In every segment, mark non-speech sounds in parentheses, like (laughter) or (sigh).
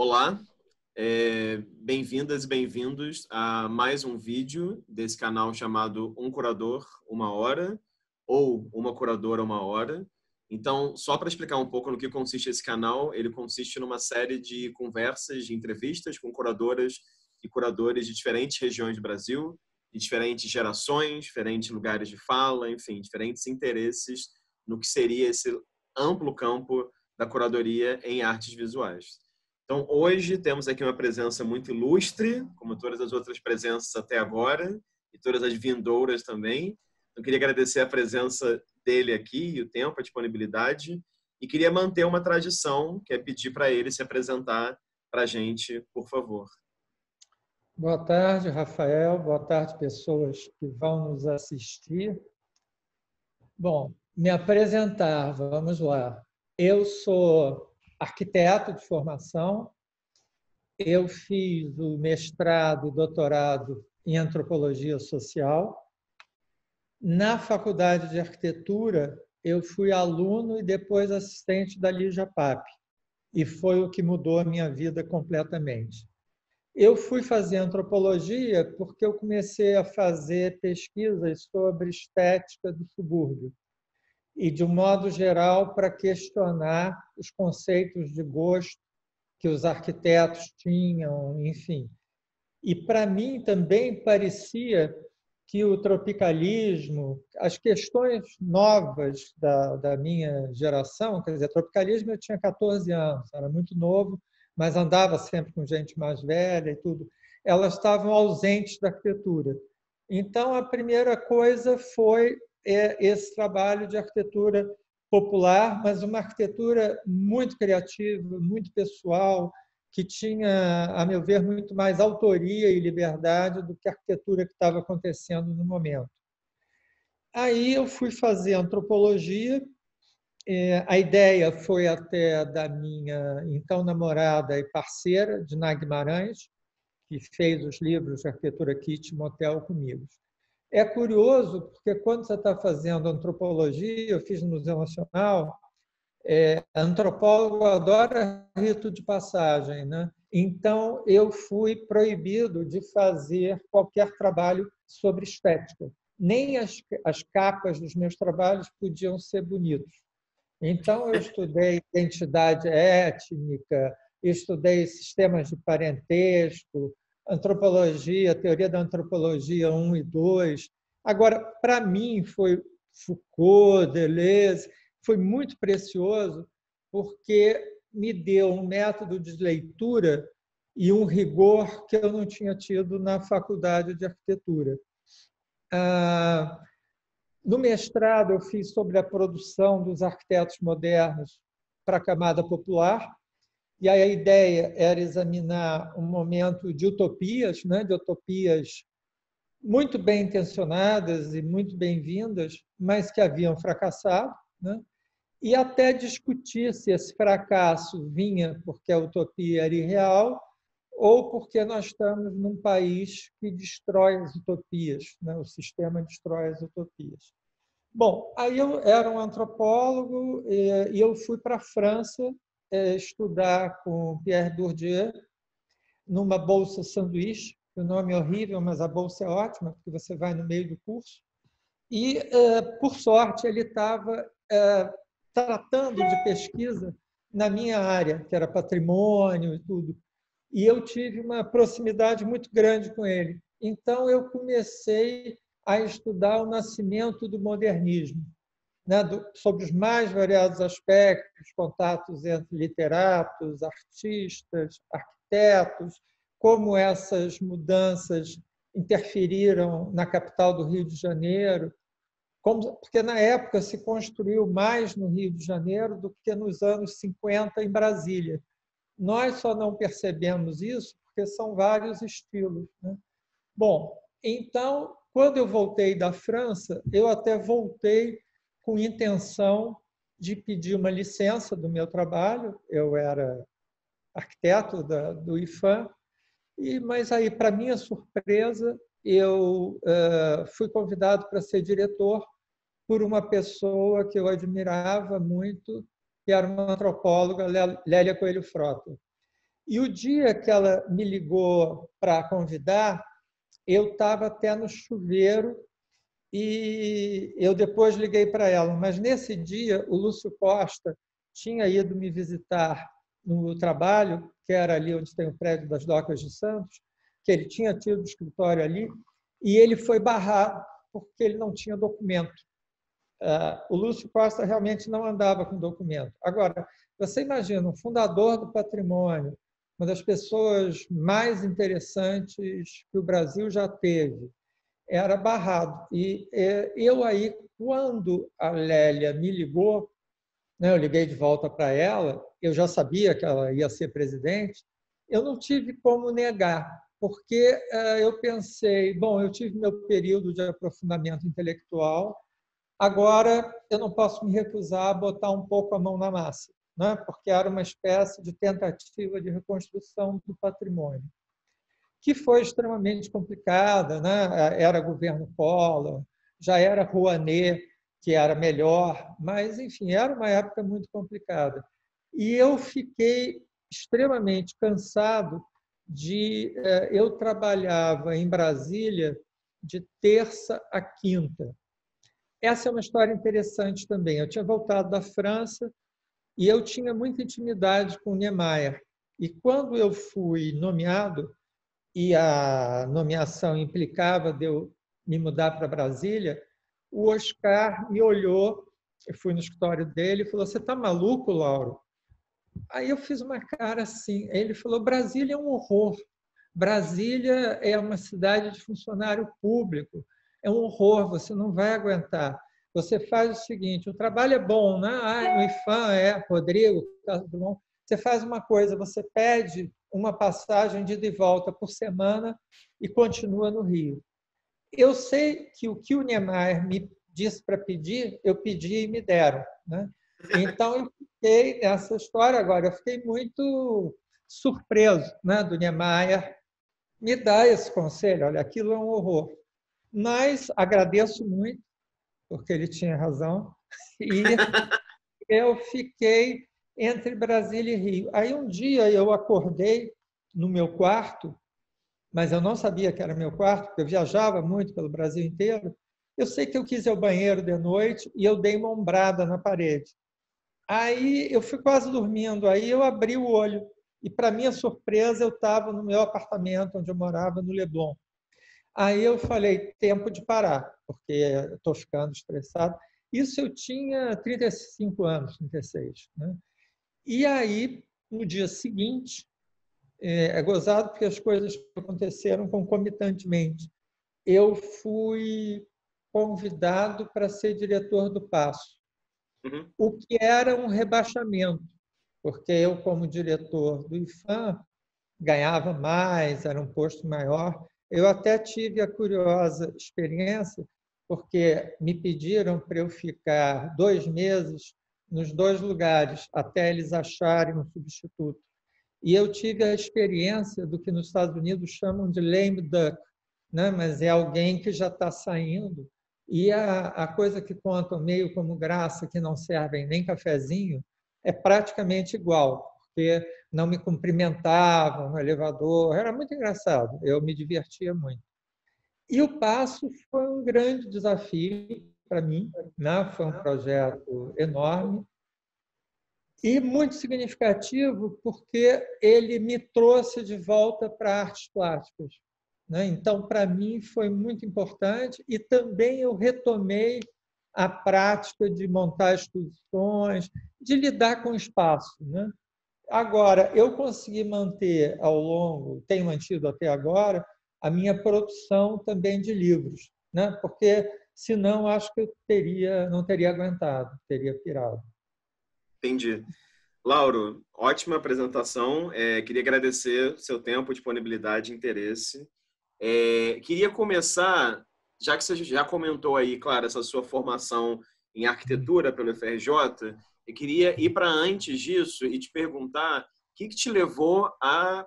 Olá, é, bem-vindas e bem-vindos a mais um vídeo desse canal chamado Um Curador, Uma Hora, ou Uma Curadora, Uma Hora. Então, só para explicar um pouco no que consiste esse canal, ele consiste numa série de conversas, de entrevistas com curadoras e curadores de diferentes regiões do Brasil, de diferentes gerações, diferentes lugares de fala, enfim, diferentes interesses no que seria esse amplo campo da curadoria em artes visuais. Então, hoje temos aqui uma presença muito ilustre, como todas as outras presenças até agora, e todas as vindouras também. Eu queria agradecer a presença dele aqui, o tempo, a disponibilidade, e queria manter uma tradição, que é pedir para ele se apresentar para a gente, por favor. Boa tarde, Rafael. Boa tarde, pessoas que vão nos assistir. Bom, me apresentar, vamos lá. Eu sou arquiteto de formação. Eu fiz o mestrado e doutorado em antropologia social. Na faculdade de arquitetura, eu fui aluno e depois assistente da Lígia Pape, e foi o que mudou a minha vida completamente. Eu fui fazer antropologia porque eu comecei a fazer pesquisas sobre estética do subúrbio e, de um modo geral, para questionar os conceitos de gosto que os arquitetos tinham, enfim. E, para mim, também parecia que o tropicalismo, as questões novas da, da minha geração, quer dizer, tropicalismo eu tinha 14 anos, era muito novo, mas andava sempre com gente mais velha e tudo, elas estavam ausentes da arquitetura. Então, a primeira coisa foi é esse trabalho de arquitetura popular, mas uma arquitetura muito criativa, muito pessoal, que tinha, a meu ver, muito mais autoria e liberdade do que a arquitetura que estava acontecendo no momento. Aí eu fui fazer antropologia. É, a ideia foi até da minha então namorada e parceira, Diná Guimarães, que fez os livros arquitetura Kit Motel comigo. É curioso, porque quando você está fazendo antropologia, eu fiz no Museu Nacional, é, antropólogo adora rito de passagem, né? Então, eu fui proibido de fazer qualquer trabalho sobre estética. Nem as, as capas dos meus trabalhos podiam ser bonitos. Então, eu estudei identidade étnica, estudei sistemas de parentesco, antropologia, teoria da antropologia 1 e 2. Agora, para mim, foi Foucault, Deleuze, foi muito precioso porque me deu um método de leitura e um rigor que eu não tinha tido na faculdade de arquitetura. Ah, no mestrado, eu fiz sobre a produção dos arquitetos modernos para a camada popular, e aí a ideia era examinar um momento de utopias, né, de utopias muito bem intencionadas e muito bem-vindas, mas que haviam fracassado, né? e até discutir se esse fracasso vinha porque a utopia era irreal ou porque nós estamos num país que destrói as utopias, né? o sistema destrói as utopias. Bom, aí eu era um antropólogo e eu fui para a França estudar com Pierre Bourdieu numa bolsa sanduíche. O nome é horrível, mas a bolsa é ótima, porque você vai no meio do curso. E, é, por sorte, ele estava é, tratando de pesquisa na minha área, que era patrimônio e tudo. E eu tive uma proximidade muito grande com ele. Então, eu comecei a estudar o nascimento do modernismo né, do, sobre os mais variados aspectos, contatos entre literatos, artistas, arquitetos, como essas mudanças interferiram na capital do Rio de Janeiro, como, porque na época se construiu mais no Rio de Janeiro do que nos anos 50 em Brasília. Nós só não percebemos isso porque são vários estilos. Né? Bom, então, quando eu voltei da França, eu até voltei com intenção de pedir uma licença do meu trabalho. Eu era arquiteto da, do IFAM, e, mas aí, para minha surpresa, eu uh, fui convidado para ser diretor por uma pessoa que eu admirava muito, que era uma antropóloga, Lélia Coelho Frota. E o dia que ela me ligou para convidar, eu estava até no chuveiro e eu depois liguei para ela. Mas nesse dia, o Lúcio Costa tinha ido me visitar no trabalho, que era ali onde tem o prédio das Docas de Santos, que ele tinha tido o escritório ali, e ele foi barrado porque ele não tinha documento. Uh, o Lúcio Costa realmente não andava com documento. Agora, você imagina um fundador do patrimônio, uma das pessoas mais interessantes que o Brasil já teve, era barrado. E eu aí, quando a Lélia me ligou, né, eu liguei de volta para ela, eu já sabia que ela ia ser presidente, eu não tive como negar, porque uh, eu pensei, bom, eu tive meu período de aprofundamento intelectual, agora eu não posso me recusar a botar um pouco a mão na massa, né? porque era uma espécie de tentativa de reconstrução do patrimônio, que foi extremamente complicada, né? era governo Collor, já era Rouanet, que era melhor, mas, enfim, era uma época muito complicada. E eu fiquei extremamente cansado de eh, eu trabalhava em Brasília de terça a quinta. Essa é uma história interessante também. Eu tinha voltado da França e eu tinha muita intimidade com Niemeyer. E quando eu fui nomeado, e a nomeação implicava de eu me mudar para Brasília, o Oscar me olhou, eu fui no escritório dele e falou: Você está maluco, Lauro? Aí eu fiz uma cara assim. Ele falou: Brasília é um horror. Brasília é uma cidade de funcionário público. É um horror, você não vai aguentar. Você faz o seguinte: o trabalho é bom, né? Ah, no IFAM é, Rodrigo, bom. Você faz uma coisa, você pede uma passagem de ida e volta por semana e continua no Rio. Eu sei que o que o Niemeyer me disse para pedir, eu pedi e me deram. Né? Então, eu fiquei nessa história agora, eu fiquei muito surpreso né, do Niemeyer me dar esse conselho. Olha, aquilo é um horror. Mas agradeço muito, porque ele tinha razão, e (laughs) eu fiquei entre Brasília e Rio. Aí um dia eu acordei no meu quarto, mas eu não sabia que era meu quarto, porque eu viajava muito pelo Brasil inteiro. Eu sei que eu quis ir ao banheiro de noite e eu dei uma ombrada na parede. Aí eu fui quase dormindo, aí eu abri o olho e, para minha surpresa, eu estava no meu apartamento onde eu morava, no Leblon. Aí eu falei, tempo de parar, porque estou ficando estressado. Isso eu tinha 35 anos, 36. Né? E aí, no dia seguinte, é, é gozado porque as coisas aconteceram concomitantemente. Eu fui convidado para ser diretor do Passo uhum. o que era um rebaixamento, porque eu, como diretor do IFAM, ganhava mais, era um posto maior. Eu até tive a curiosa experiência, porque me pediram para eu ficar dois meses nos dois lugares, até eles acharem um substituto. E eu tive a experiência do que nos Estados Unidos chamam de lame duck, né? mas é alguém que já está saindo e a, a coisa que contam meio como graça, que não servem nem cafezinho, é praticamente igual, porque não me cumprimentavam no elevador, era muito engraçado, eu me divertia muito. E o passo foi um grande desafio para mim, né? foi um projeto enorme e muito significativo porque ele me trouxe de volta para artes plásticas. Né? Então, para mim, foi muito importante e também eu retomei a prática de montar exposições, de lidar com o espaço. Né? Agora, eu consegui manter ao longo, tenho mantido até agora, a minha produção também de livros, né? porque senão acho que eu teria, não teria aguentado, teria pirado. Entendi. Lauro, ótima apresentação. É, queria agradecer seu tempo, disponibilidade interesse. É, queria começar, já que você já comentou aí, claro, essa sua formação em arquitetura pelo FRJ, eu queria ir para antes disso e te perguntar o que, que te levou a,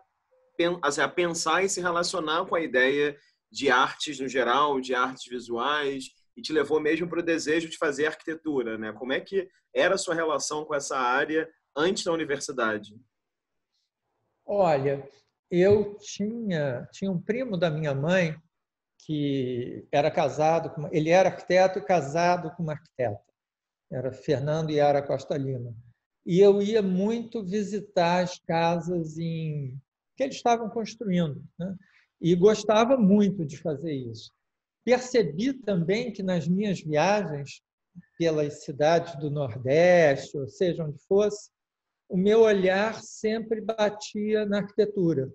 a pensar e se relacionar com a ideia de artes no geral, de artes visuais, e te levou mesmo para o desejo de fazer arquitetura, né? Como é que era a sua relação com essa área antes da universidade? Olha, eu tinha, tinha um primo da minha mãe que era casado, com, ele era arquiteto e casado com uma arquiteta. Era Fernando Yara Costa Lima. E eu ia muito visitar as casas em que eles estavam construindo, né? e gostava muito de fazer isso. Percebi também que nas minhas viagens pelas cidades do Nordeste, ou seja, onde fosse, o meu olhar sempre batia na arquitetura.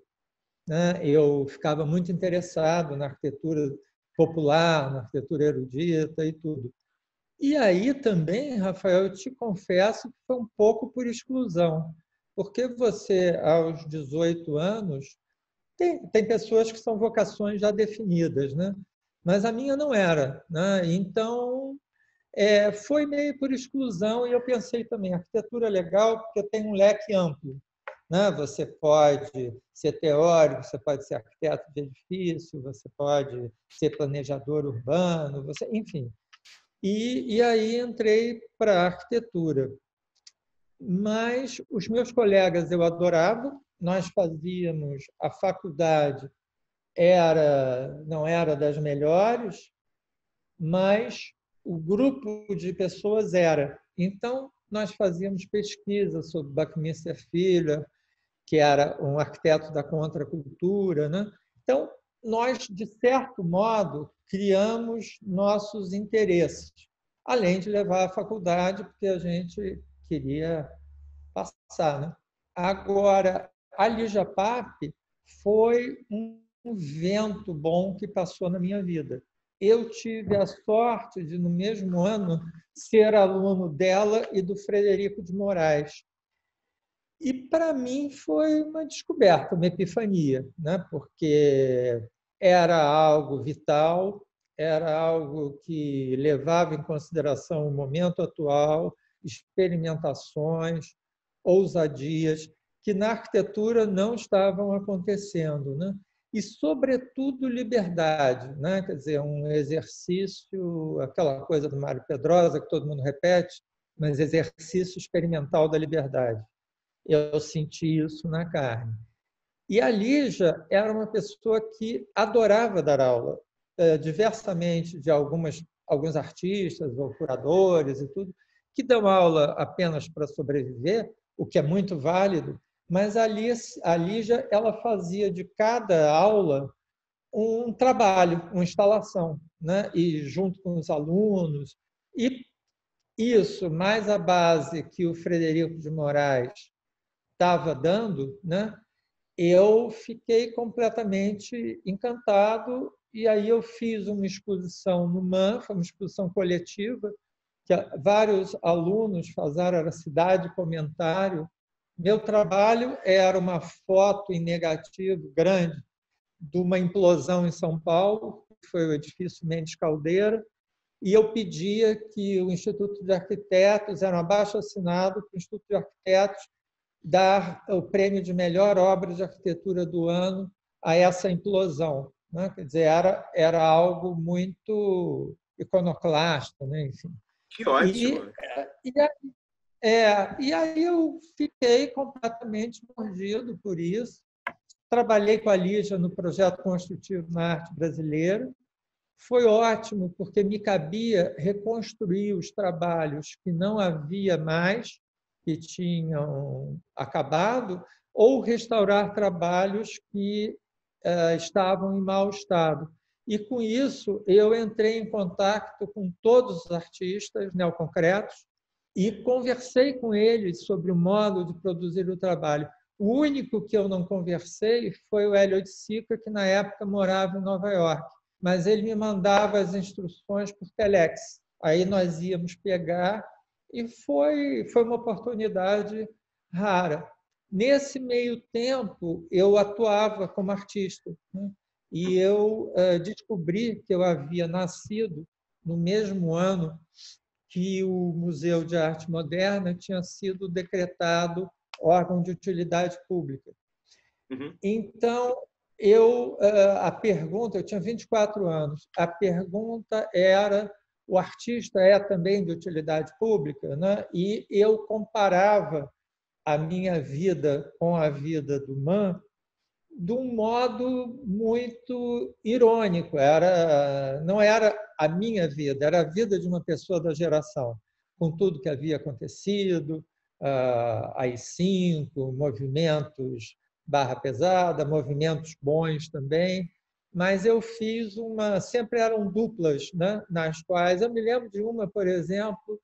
Né? Eu ficava muito interessado na arquitetura popular, na arquitetura erudita e tudo. E aí também, Rafael, eu te confesso que foi um pouco por exclusão, porque você, aos 18 anos, tem, tem pessoas que são vocações já definidas, né? Mas a minha não era. Né? Então, é, foi meio por exclusão e eu pensei também, arquitetura é legal porque tem um leque amplo. Né? Você pode ser teórico, você pode ser arquiteto de edifício, você pode ser planejador urbano, você, enfim. E, e aí entrei para a arquitetura. Mas os meus colegas eu adorava, nós fazíamos a faculdade era não era das melhores, mas o grupo de pessoas era. Então nós fazíamos pesquisa sobre Buckminster Fuller, que era um arquiteto da contracultura, né? Então nós de certo modo criamos nossos interesses, além de levar à faculdade porque a gente queria passar, né? Agora a Lijapap foi um vento bom que passou na minha vida. Eu tive a sorte de, no mesmo ano, ser aluno dela e do Frederico de Moraes. E, para mim, foi uma descoberta, uma epifania, né? porque era algo vital, era algo que levava em consideração o momento atual, experimentações, ousadias que na arquitetura não estavam acontecendo, né? E sobretudo liberdade, né? Quer dizer, um exercício, aquela coisa do Mário Pedrosa que todo mundo repete, mas exercício experimental da liberdade. Eu senti isso na carne. E a Lígia era uma pessoa que adorava dar aula, eh, diversamente de algumas alguns artistas ou curadores e tudo, que dão aula apenas para sobreviver, o que é muito válido, mas a Lígia ela fazia de cada aula um trabalho, uma instalação, né? e junto com os alunos. E isso, mais a base que o Frederico de Moraes estava dando, né? eu fiquei completamente encantado e aí eu fiz uma exposição no MANFA, uma exposição coletiva, que vários alunos fizeram, era cidade comentário, meu trabalho era uma foto em negativo grande de uma implosão em São Paulo, que foi o edifício Mendes Caldeira, e eu pedia que o Instituto de Arquitetos, era um abaixo assinado para o Instituto de Arquitetos dar o prêmio de melhor obra de arquitetura do ano a essa implosão. Né? Quer dizer, era, era algo muito iconoclasta, né? enfim. Que ótimo! E, e, é, e aí eu fiquei completamente mordido por isso. Trabalhei com a Lígia no projeto construtivo na arte brasileira. Foi ótimo, porque me cabia reconstruir os trabalhos que não havia mais, que tinham acabado, ou restaurar trabalhos que uh, estavam em mau estado. E com isso eu entrei em contato com todos os artistas neoconcretos e conversei com eles sobre o modo de produzir o trabalho. O único que eu não conversei foi o Hélio de Sica, que na época morava em Nova York, mas ele me mandava as instruções por telex. Aí nós íamos pegar e foi foi uma oportunidade rara. Nesse meio tempo, eu atuava como artista né? e eu uh, descobri que eu havia nascido no mesmo ano que o Museu de Arte Moderna tinha sido decretado órgão de utilidade pública. Uhum. Então, eu a pergunta, eu tinha 24 anos, a pergunta era o artista é também de utilidade pública, né? E eu comparava a minha vida com a vida do Man de um modo muito irônico. Era, não era a minha vida, era a vida de uma pessoa da geração, com tudo que havia acontecido, AI-5, movimentos barra pesada, movimentos bons também, mas eu fiz uma, sempre eram duplas, né? nas quais eu me lembro de uma, por exemplo,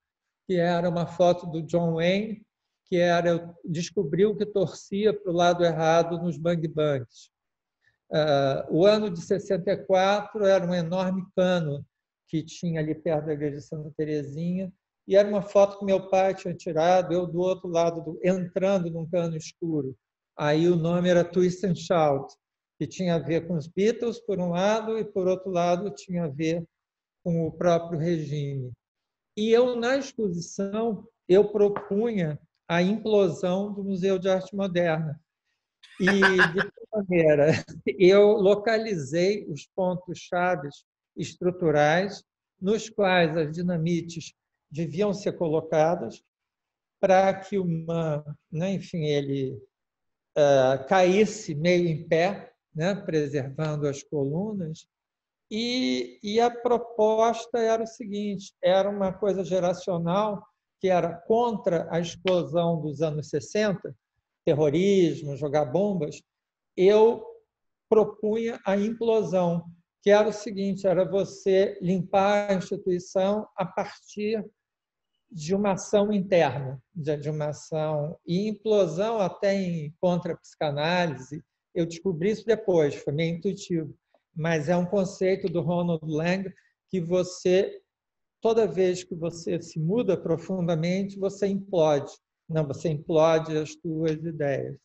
que era uma foto do John Wayne, que era descobriu que torcia para o lado errado nos bang bangs. Uh, o ano de 64 era um enorme cano que tinha ali perto da igreja de Santa Terezinha e era uma foto que meu pai tinha tirado, eu do outro lado, do, entrando num cano escuro. Aí o nome era Twist and Shout, que tinha a ver com os Beatles, por um lado, e por outro lado tinha a ver com o próprio regime. E eu, na exposição, eu propunha a implosão do Museu de Arte Moderna. E, de que maneira? (laughs) Eu localizei os pontos chaves estruturais nos quais as dinamites deviam ser colocadas para que uma, né, enfim, ele uh, caísse meio em pé, né, preservando as colunas. E, e a proposta era o seguinte: era uma coisa geracional que era contra a explosão dos anos 60, terrorismo, jogar bombas. Eu propunha a implosão, que era o seguinte: era você limpar a instituição a partir de uma ação interna, de uma ação e implosão até em contra-psicanálise. Eu descobri isso depois, foi meio intuitivo, mas é um conceito do Ronald Lang que você, toda vez que você se muda profundamente, você implode, não, você implode as suas ideias.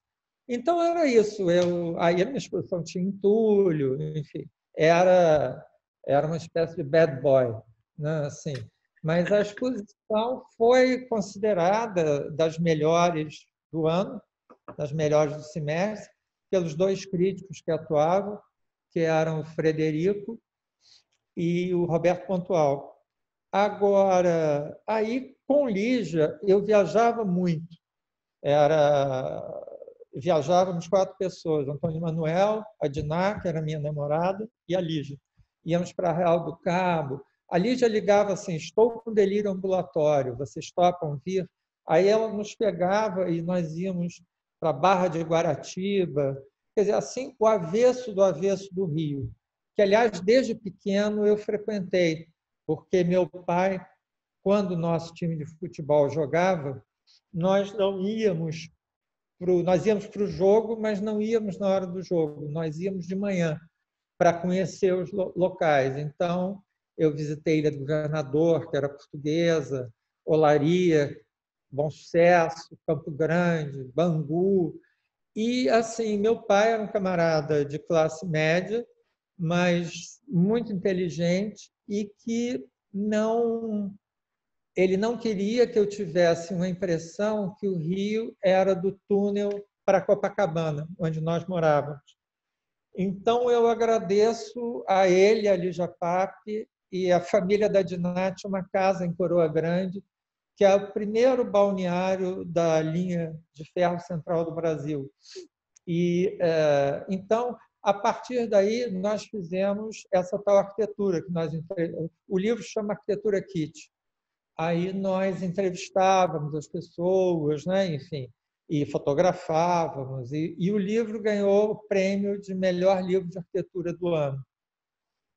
Então era isso. Eu, aí a minha exposição tinha entulho, enfim, era era uma espécie de bad boy, né? Assim, mas a exposição foi considerada das melhores do ano, das melhores do semestre, pelos dois críticos que atuavam, que eram o Frederico e o Roberto Pontual. Agora, aí com Lígia, eu viajava muito. Era viajávamos quatro pessoas, Antônio Manuel, a Diná, que era minha namorada, e a Lígia. Íamos para Real do Cabo, a Lígia ligava assim: estou com delírio ambulatório, vocês topam vir? Aí ela nos pegava e nós íamos para Barra de Guaratiba, quer dizer, assim, o avesso do avesso do Rio, que, aliás, desde pequeno eu frequentei, porque meu pai, quando o nosso time de futebol jogava, nós não íamos nós íamos para o jogo, mas não íamos na hora do jogo, nós íamos de manhã para conhecer os locais. Então, eu visitei Ilha do Governador, que era portuguesa, Olaria, Bom Sucesso, Campo Grande, Bangu. E, assim, meu pai era um camarada de classe média, mas muito inteligente e que não ele não queria que eu tivesse uma impressão que o Rio era do túnel para Copacabana, onde nós morávamos. Então, eu agradeço a ele, a Lígia Pape, e a família da Dinati uma casa em Coroa Grande, que é o primeiro balneário da linha de ferro central do Brasil. E é, então, a partir daí, nós fizemos essa tal arquitetura que nós o livro chama Arquitetura Kit. Aí nós entrevistávamos as pessoas, né? enfim, e fotografávamos. E, e o livro ganhou o prêmio de melhor livro de arquitetura do ano.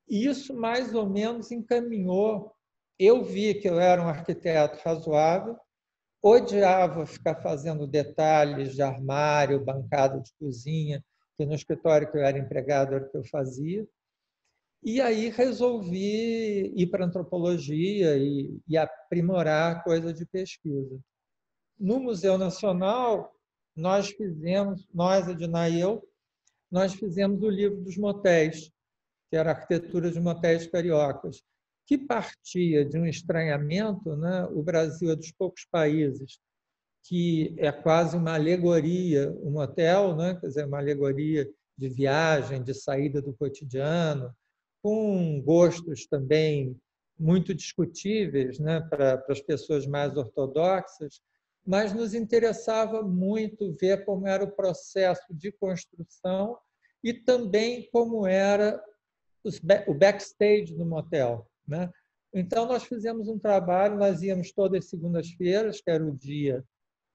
E isso mais ou menos encaminhou. Eu vi que eu era um arquiteto razoável, odiava ficar fazendo detalhes de armário, bancada de cozinha, que no escritório que eu era empregado era o que eu fazia. E aí resolvi ir para antropologia e, e aprimorar coisa de pesquisa. No Museu Nacional, nós fizemos, nós, Edna e eu, nós fizemos o livro dos motéis, que era a arquitetura de motéis cariocas, que partia de um estranhamento. Né? O Brasil é dos poucos países que é quase uma alegoria, um hotel, né? quer dizer, uma alegoria de viagem, de saída do cotidiano, com gostos também muito discutíveis né? para, para as pessoas mais ortodoxas, mas nos interessava muito ver como era o processo de construção e também como era o backstage do motel. Né? Então, nós fizemos um trabalho, nós íamos todas as segundas-feiras, que era o dia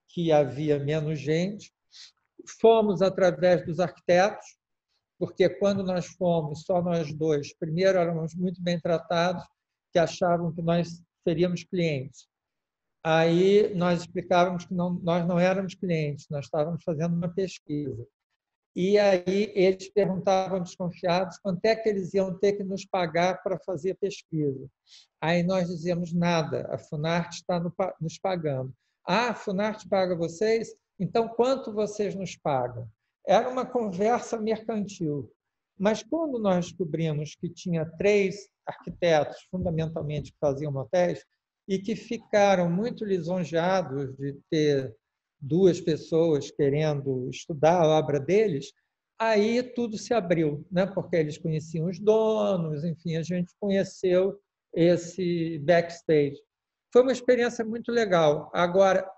que havia menos gente, fomos através dos arquitetos, porque quando nós fomos, só nós dois, primeiro éramos muito bem tratados, que achavam que nós seríamos clientes. Aí nós explicávamos que não, nós não éramos clientes, nós estávamos fazendo uma pesquisa. E aí eles perguntavam desconfiados quanto é que eles iam ter que nos pagar para fazer a pesquisa. Aí nós dizíamos nada, a Funarte está nos pagando. Ah, a Funarte paga vocês? Então quanto vocês nos pagam? Era uma conversa mercantil. Mas quando nós descobrimos que tinha três arquitetos, fundamentalmente, que faziam motéis, e que ficaram muito lisonjeados de ter duas pessoas querendo estudar a obra deles, aí tudo se abriu, né? porque eles conheciam os donos, enfim, a gente conheceu esse backstage. Foi uma experiência muito legal. Agora,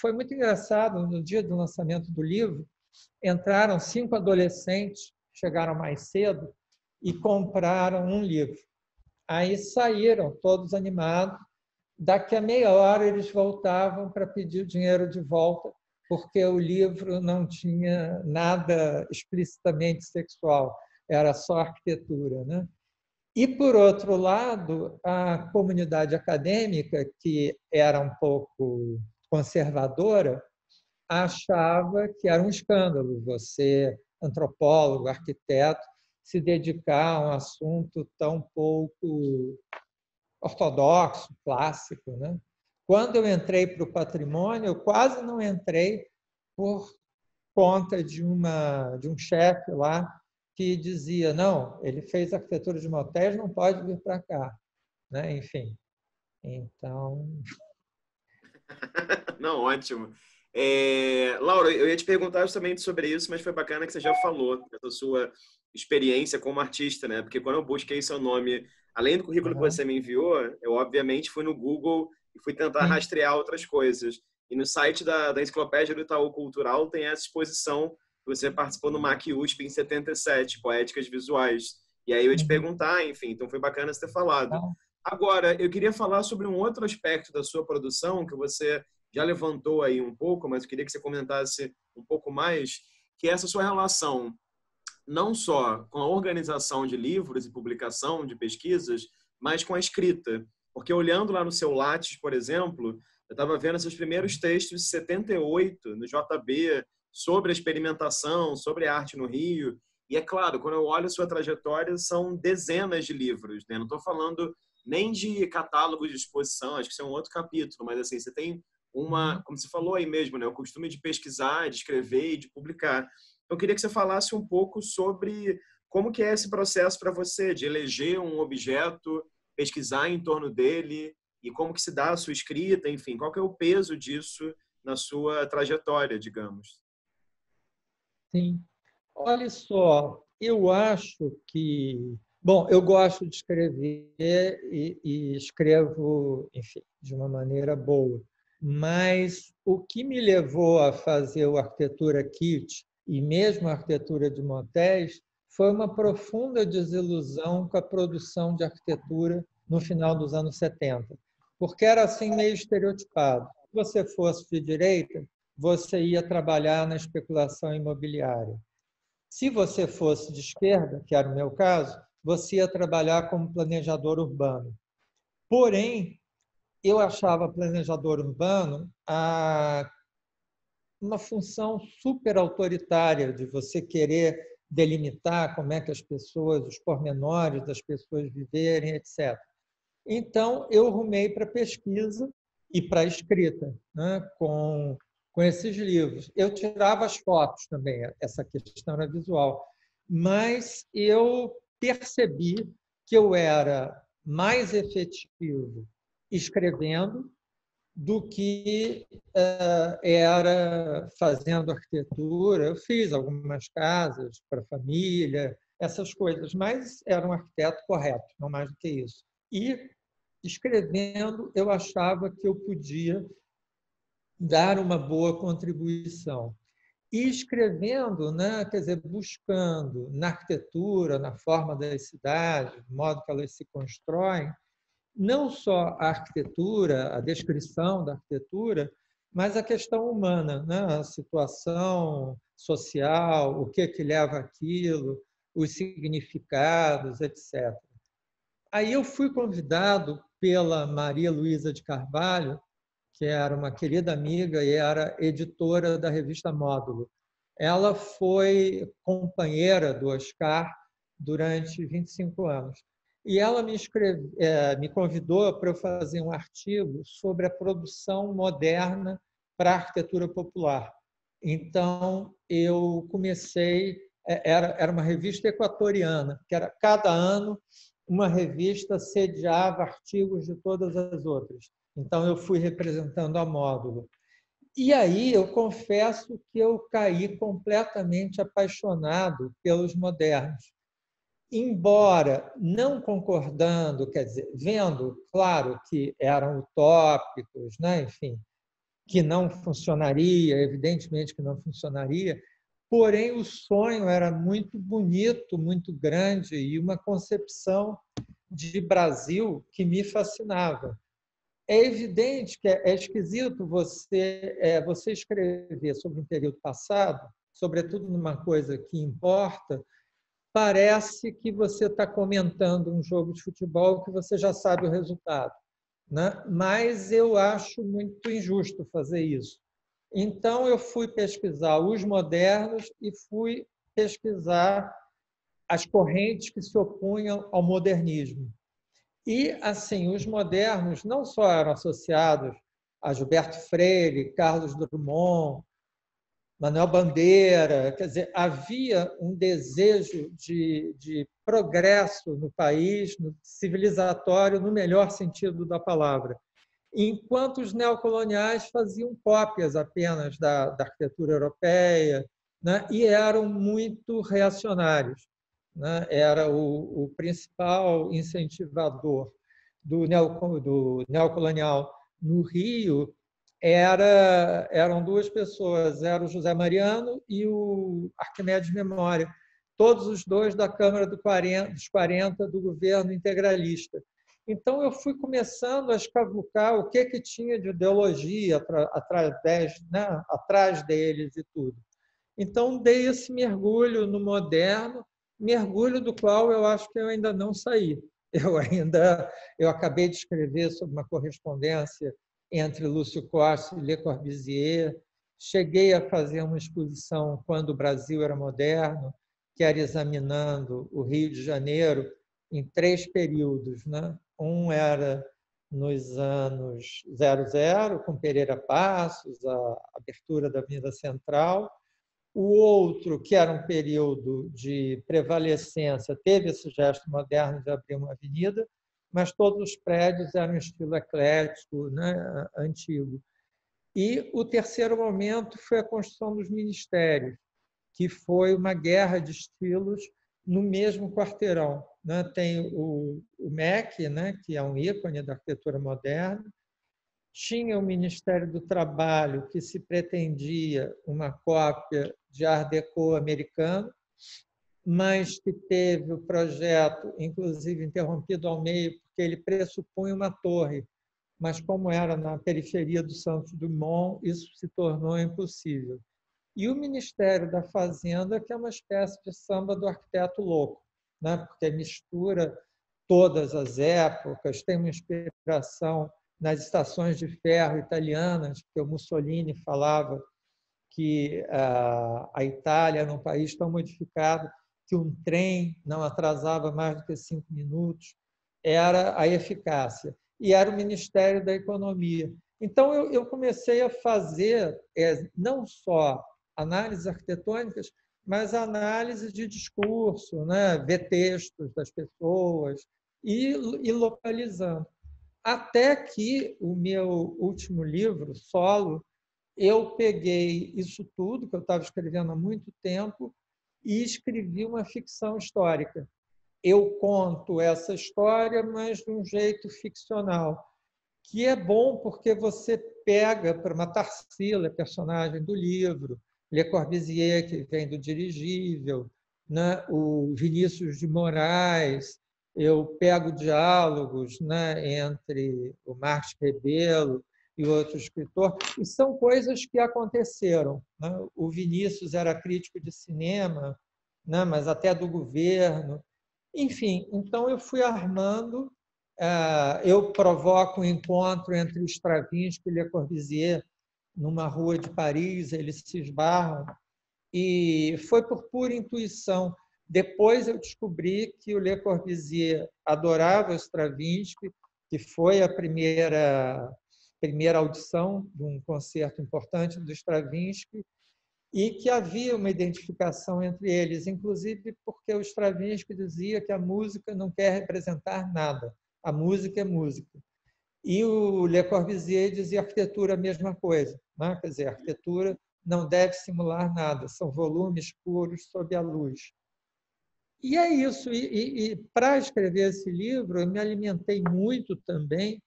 foi muito engraçado, no dia do lançamento do livro, entraram cinco adolescentes, chegaram mais cedo, e compraram um livro. Aí saíram todos animados, Daqui a meia hora eles voltavam para pedir o dinheiro de volta, porque o livro não tinha nada explicitamente sexual, era só arquitetura. Né? E, por outro lado, a comunidade acadêmica, que era um pouco conservadora, achava que era um escândalo você, antropólogo, arquiteto, se dedicar a um assunto tão pouco ortodoxo, clássico. Né? Quando eu entrei para o patrimônio, eu quase não entrei por conta de, uma, de um chefe lá que dizia, não, ele fez arquitetura de motéis, não pode vir para cá. Né? Enfim, então... (laughs) Não, ótimo. É, Laura, eu ia te perguntar justamente sobre isso, mas foi bacana que você já falou da sua experiência como artista, né? Porque quando eu busquei seu nome Além do currículo uhum. que você me enviou, eu obviamente fui no Google e fui tentar rastrear outras coisas. E no site da, da Enciclopédia do Itaú Cultural tem essa exposição você participou no MAC USP em 77, Poéticas Visuais. E aí eu ia te uhum. perguntar, enfim, então foi bacana você ter falado. Uhum. Agora, eu queria falar sobre um outro aspecto da sua produção que você já levantou aí um pouco, mas eu queria que você comentasse um pouco mais, que é essa sua relação não só com a organização de livros e publicação de pesquisas, mas com a escrita. Porque olhando lá no seu Lattes, por exemplo, eu estava vendo esses primeiros textos de 78 no JB sobre a experimentação, sobre a arte no Rio. E é claro, quando eu olho a sua trajetória, são dezenas de livros. Né? Não estou falando nem de catálogo de exposição, acho que isso é um outro capítulo, mas assim, você tem uma, uhum. como você falou aí mesmo, né, o costume de pesquisar, de escrever e de publicar. Eu queria que você falasse um pouco sobre como que é esse processo para você de eleger um objeto, pesquisar em torno dele e como que se dá a sua escrita, enfim, qual que é o peso disso na sua trajetória, digamos. Sim. Olha só, eu acho que Bom, eu gosto de escrever e, e, escrevo, enfim, de uma maneira boa. Mas o que me levou a fazer o Arquitetura Kit e mesmo a arquitetura de motéis, foi uma profunda desilusão com a produção de arquitetura no final dos anos 70, porque era assim meio estereotipado. Se você fosse de direita, você ia trabalhar na especulação imobiliária. Se você fosse de esquerda, que era o meu caso, você ia trabalhar como planejador urbano. Porém, eu achava planejador urbano a uma função super autoritária de você querer delimitar como é que as pessoas, os pormenores das pessoas viverem, etc. Então, eu rumei para pesquisa e para escrita, né, com, com esses livros. Eu tirava as fotos também, essa questão era visual, mas eu percebi que eu era mais efetivo escrevendo do que uh, era fazendo arquitetura. Eu fiz algumas casas para família, essas coisas, mas era um arquiteto correto, não mais do que isso. E escrevendo, eu achava que eu podia dar uma boa contribuição. E escrevendo, né, quer dizer, buscando na arquitetura, na forma das cidades, no modo que elas se constroem, não só a arquitetura, a descrição da arquitetura, mas a questão humana, né? a situação social, o que, que leva aquilo, os significados, etc. Aí eu fui convidado pela Maria Luísa de Carvalho, que era uma querida amiga e era editora da revista Módulo. Ela foi companheira do Oscar durante 25 anos. E ela me, escreve, é, me convidou para eu fazer um artigo sobre a produção moderna para a arquitetura popular. Então, eu comecei, é, era, era uma revista equatoriana, que era cada ano uma revista sediava artigos de todas as outras. Então, eu fui representando a módulo. E aí, eu confesso que eu caí completamente apaixonado pelos modernos embora não concordando, quer dizer, vendo, claro, que eram utópicos, né? enfim, que não funcionaria, evidentemente que não funcionaria, porém o sonho era muito bonito, muito grande e uma concepção de Brasil que me fascinava. É evidente que é, esquisito você, é, você escrever sobre um período passado, sobretudo numa coisa que importa, parece que você está comentando um jogo de futebol que você já sabe o resultado. Né? Mas eu acho muito injusto fazer isso. Então, eu fui pesquisar os modernos e fui pesquisar as correntes que se opunham ao modernismo. E, assim, os modernos não só eram associados a Gilberto Freire, Carlos Drummond, Manuel Bandeira, quer dizer, havia um desejo de, de progresso no país, no civilizatório, no melhor sentido da palavra, enquanto os neocoloniais faziam cópias apenas da, da arquitetura europeia né? e eram muito reacionários. Né? Era o, o principal incentivador do, neo, do neocolonial no Rio era, eram duas pessoas, era o José Mariano e o Arquimedes Memória, todos os dois da Câmara do 40, dos 40 do governo integralista. Então, eu fui começando a escavucar o que, que tinha de ideologia através, né, atrás deles e tudo. Então, dei esse mergulho no moderno, mergulho do qual eu acho que eu ainda não saí. Eu ainda eu acabei de escrever sobre uma correspondência entre Lúcio Costa e Le Corbusier. Cheguei a fazer uma exposição quando o Brasil era moderno, que era examinando o Rio de Janeiro em três períodos. Né? Um era nos anos 00, com Pereira Passos, a abertura da Avenida Central. O outro, que era um período de prevalecência, teve esse gesto moderno de abrir uma avenida, mas todos os prédios eram estilo eclético, né, antigo. E o terceiro momento foi a construção dos ministérios, que foi uma guerra de estilos no mesmo quarteirão. Né? Tem o, o MEC, né, que é um ícone da arquitetura moderna, tinha o Ministério do Trabalho, que se pretendia uma cópia de Art Deco americano, mas que teve o projeto, inclusive, interrompido ao meio, porque ele pressupunha uma torre. Mas, como era na periferia do Santos Dumont, isso se tornou impossível. E o Ministério da Fazenda, que é uma espécie de samba do arquiteto louco, né? porque mistura todas as épocas, tem uma inspiração nas estações de ferro italianas, porque o Mussolini falava que ah, a Itália era um país tão modificado que um trem não atrasava mais do que cinco minutos, era a eficácia. E era o Ministério da Economia. Então, eu, comecei a fazer é, não só análises arquitetônicas, mas análise de discurso, né? ver textos das pessoas e, e localizando. Até que o meu último livro, Solo, eu peguei isso tudo que eu estava escrevendo há muito tempo e escrevi uma ficção histórica. Eu conto essa história, mas de um jeito ficcional. que é bom porque você pega para uma Tarsila, personagem do livro, Le Corbusier, que vem do dirigível, né? o Vinícius de Moraes, eu pego diálogos né, entre o Marcos Rebelo e outro escritor, e são coisas que aconteceram. Né? O Vinícius era crítico de cinema, né, mas até do governo. Enfim, então eu fui armando, eh, eu provoco um encontro entre Stravinsky e Le Corbusier numa rua de Paris, eles se esbarram, e foi por pura intuição. Depois eu descobri que o Le Corbusier adorava Stravinsky, que foi a primeira primeira audição de um concerto importante do Stravinsky, e que havia uma identificação entre eles, inclusive porque o Stravinsky dizia que a música não quer representar nada, a música é música. E o Le Corbusier dizia arquitetura a mesma coisa, né? quer dizer, a arquitetura não deve simular nada, são volumes puros sob a luz. E é isso. E, e, e para escrever esse livro, eu me alimentei muito também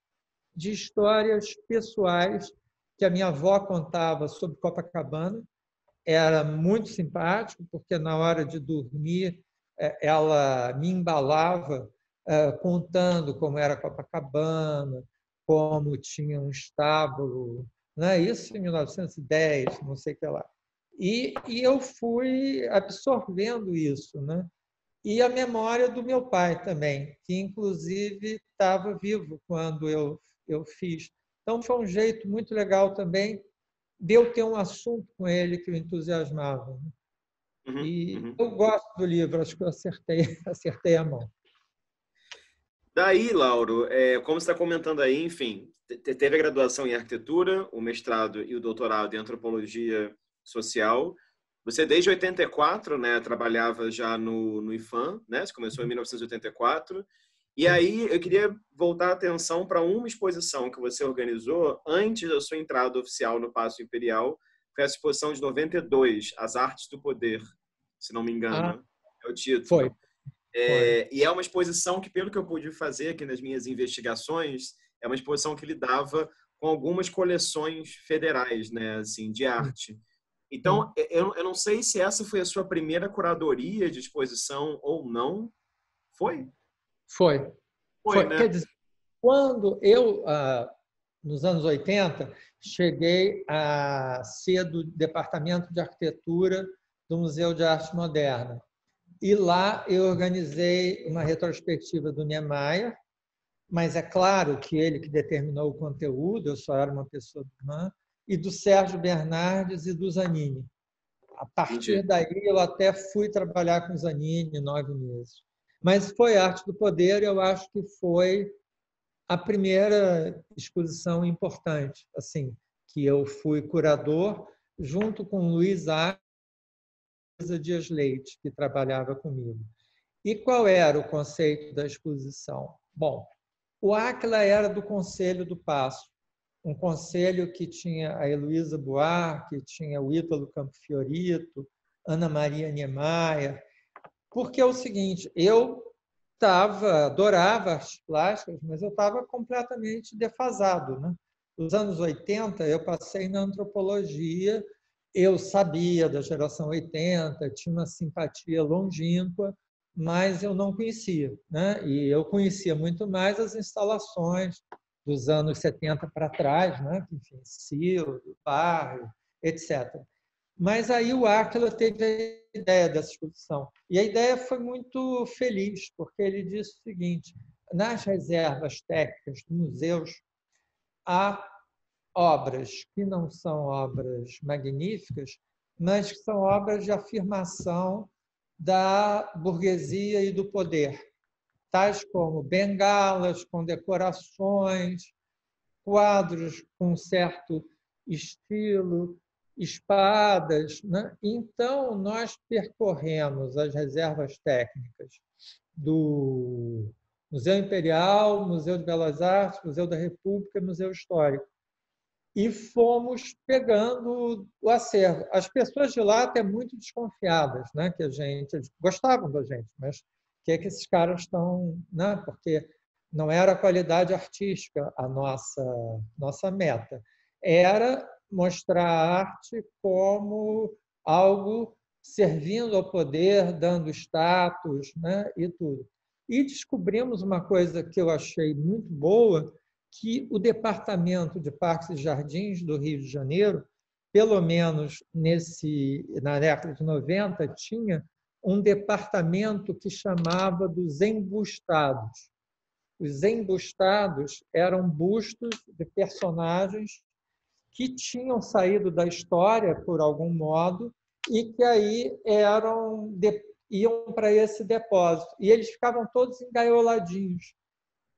de histórias pessoais que a minha avó contava sobre Copacabana. Era muito simpático, porque na hora de dormir é, ela me embalava é, contando como era Copacabana, como tinha um estábulo, né? isso em 1910, não sei o que lá. E, e eu fui absorvendo isso. Né? E a memória do meu pai também, que inclusive estava vivo quando eu, eu fiz. Então foi um jeito muito legal também de eu ter um assunto com ele que o entusiasmava. Né? Uhum, e uhum. eu gosto do livro, acho que eu acertei, (laughs) acertei a mão. Daí, Lauro, é, como você está comentando aí, enfim, teve a graduação em arquitetura, o mestrado e o doutorado em antropologia social. Você, desde 84, né, trabalhava já no, no IFAM, né? Você começou em 1984. E aí, eu queria voltar a atenção para uma exposição que você organizou antes da sua entrada oficial no Paço Imperial. Foi a exposição de 92, As Artes do Poder, se não me engano. Ah, é o título. Foi. É, e é uma exposição que, pelo que eu pude fazer aqui nas minhas investigações, é uma exposição que lidava com algumas coleções federais, né, assim, de arte. Então, eu, eu não sei se essa foi a sua primeira curadoria de exposição ou não. Foi? Foi. Foi, foi. Né? Quer dizer, quando eu, ah, nos anos 80, cheguei a ser do Departamento de Arquitetura do Museu de Arte Moderna. E lá eu organizei uma retrospectiva do Niemeyer, mas é claro que ele que determinou o conteúdo, eu só era uma pessoa do e do Sérgio Bernardes e do Zanini. A partir daí eu até fui trabalhar com o Zanini nove meses. Mas foi Arte do Poder, eu acho que foi a primeira exposição importante, assim, que eu fui curador junto com Luiz Arce Dias Leite, que trabalhava comigo. E qual era o conceito da exposição? Bom, o Aquila era do Conselho do Passo, um conselho que tinha a Heloísa Buarque, tinha o Ítalo Campo Fiorito, Ana Maria Niemeyer, porque é o seguinte, eu estava, adorava artes plásticas, mas eu estava completamente defasado. Né? Nos anos 80, eu passei na antropologia eu sabia da geração 80, tinha uma simpatia longínqua, mas eu não conhecia. Né? E eu conhecia muito mais as instalações dos anos 70 para trás, né? enfim, Ciro, Barrio, etc. Mas aí o Aquila teve a ideia dessa exposição. E a ideia foi muito feliz, porque ele disse o seguinte: nas reservas técnicas dos museus há obras que não são obras magníficas, mas que são obras de afirmação da burguesia e do poder, tais como bengalas com decorações, quadros com certo estilo, espadas. Né? Então, nós percorremos as reservas técnicas do Museu Imperial, Museu de Belas Artes, Museu da República e Museu Histórico e fomos pegando o acervo. As pessoas de lá até muito desconfiadas, né, que a gente eles gostavam da gente, mas que é que esses caras estão, né? Porque não era a qualidade artística a nossa, nossa meta, era mostrar a arte como algo servindo ao poder, dando status né, e tudo. E descobrimos uma coisa que eu achei muito boa, que o Departamento de Parques e Jardins do Rio de Janeiro, pelo menos nesse na década de 90, tinha um departamento que chamava dos embustados. Os embustados eram bustos de personagens que tinham saído da história por algum modo e que aí eram iam para esse depósito e eles ficavam todos engaioladinhos.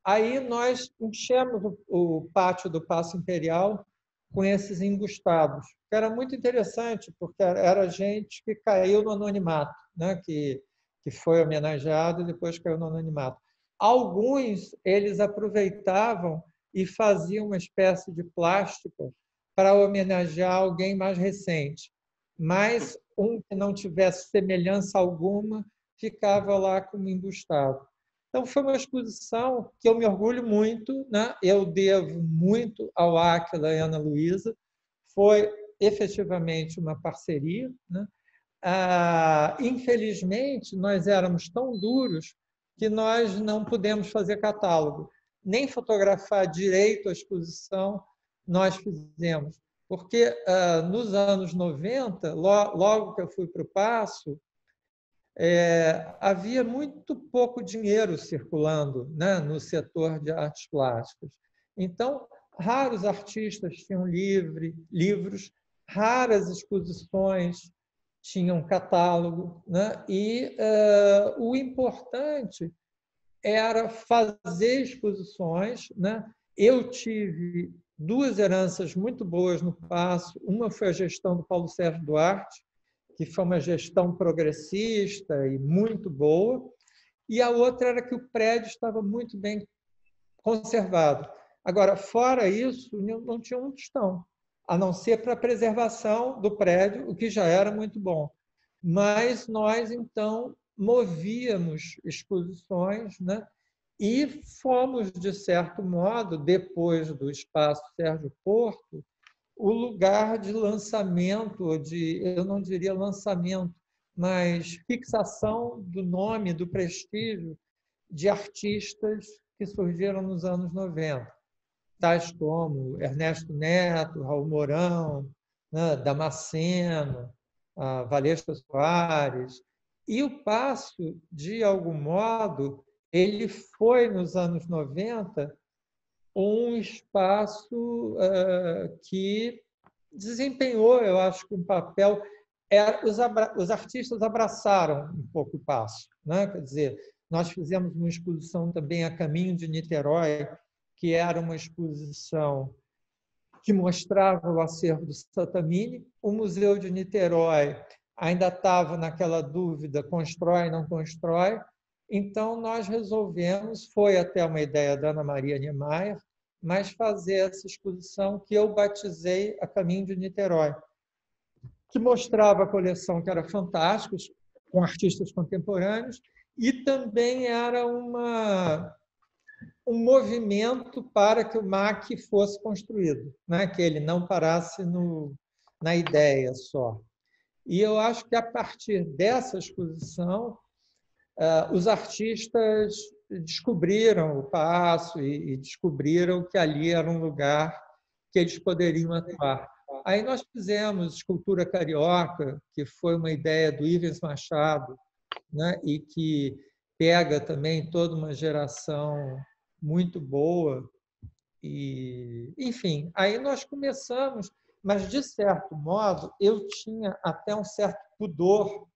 Aí nós enchemos o pátio do Paço Imperial com esses embustados, que era muito interessante porque era gente que caiu no anonimato, né? que que foi homenageado e depois caiu no anonimato. Alguns eles aproveitavam e faziam uma espécie de plástica para homenagear alguém mais recente. Mas um que não tivesse semelhança alguma ficava lá como embustado. Então, foi uma exposição que eu me orgulho muito, né? eu devo muito ao Áquila e Ana Luísa, foi efetivamente uma parceria. Né? Ah, infelizmente, nós éramos tão duros que nós não pudemos fazer catálogo, nem fotografar direito a exposição nós fizemos. Porque ah, nos anos 90, logo que eu fui para o Passo, é, havia muito pouco dinheiro circulando né, no setor de artes plásticas. Então, raros artistas tinham livre, livros, raras exposições tinham catálogo, né? e uh, o importante era fazer exposições. Né? Eu tive duas heranças muito boas no Passo. Uma foi a gestão do Paulo Sérgio Duarte, que foi uma gestão progressista e muito boa, e a outra era que o prédio estava muito bem conservado. Agora, fora isso, não tinha um tostão, a não ser para a preservação do prédio, o que já era muito bom. Mas nós, então, movíamos exposições né? E fomos, de certo modo, depois do espaço Sérgio Porto, o lugar de lançamento, de, eu não diria lançamento, mas fixação do nome, do prestígio de artistas que surgiram nos anos 90, tais como Ernesto Neto, Raul Mourão, né, Damasceno, Valesca Soares. E o passo, de algum modo, ele foi, nos anos 90, um espaço uh, que desempenhou, eu acho, um papel. É, os, os, artistas abraçaram um pouco o passo. Né? Quer dizer, nós fizemos uma exposição também a caminho de Niterói, que era uma exposição que mostrava o acervo do Satamini. O Museu de Niterói ainda estava naquela dúvida: constrói, não constrói. Então, nós resolvemos, foi até uma ideia da Ana Maria Niemeyer, mas fazer essa exposição que eu batizei A Caminho de Niterói, que mostrava a coleção que era fantástica, com artistas contemporâneos, e também era uma, um movimento para que o MAC fosse construído, né? que ele não parasse no, na ideia só. E eu acho que a partir dessa exposição ah, os artistas descobriram o passo e descobriram que ali era um lugar que eles poderiam atuar. Aí nós fizemos escultura carioca, que foi uma ideia do Ivens Machado, né? e que pega também toda uma geração muito boa. E, enfim, aí nós começamos, mas de certo modo eu tinha até um certo pudor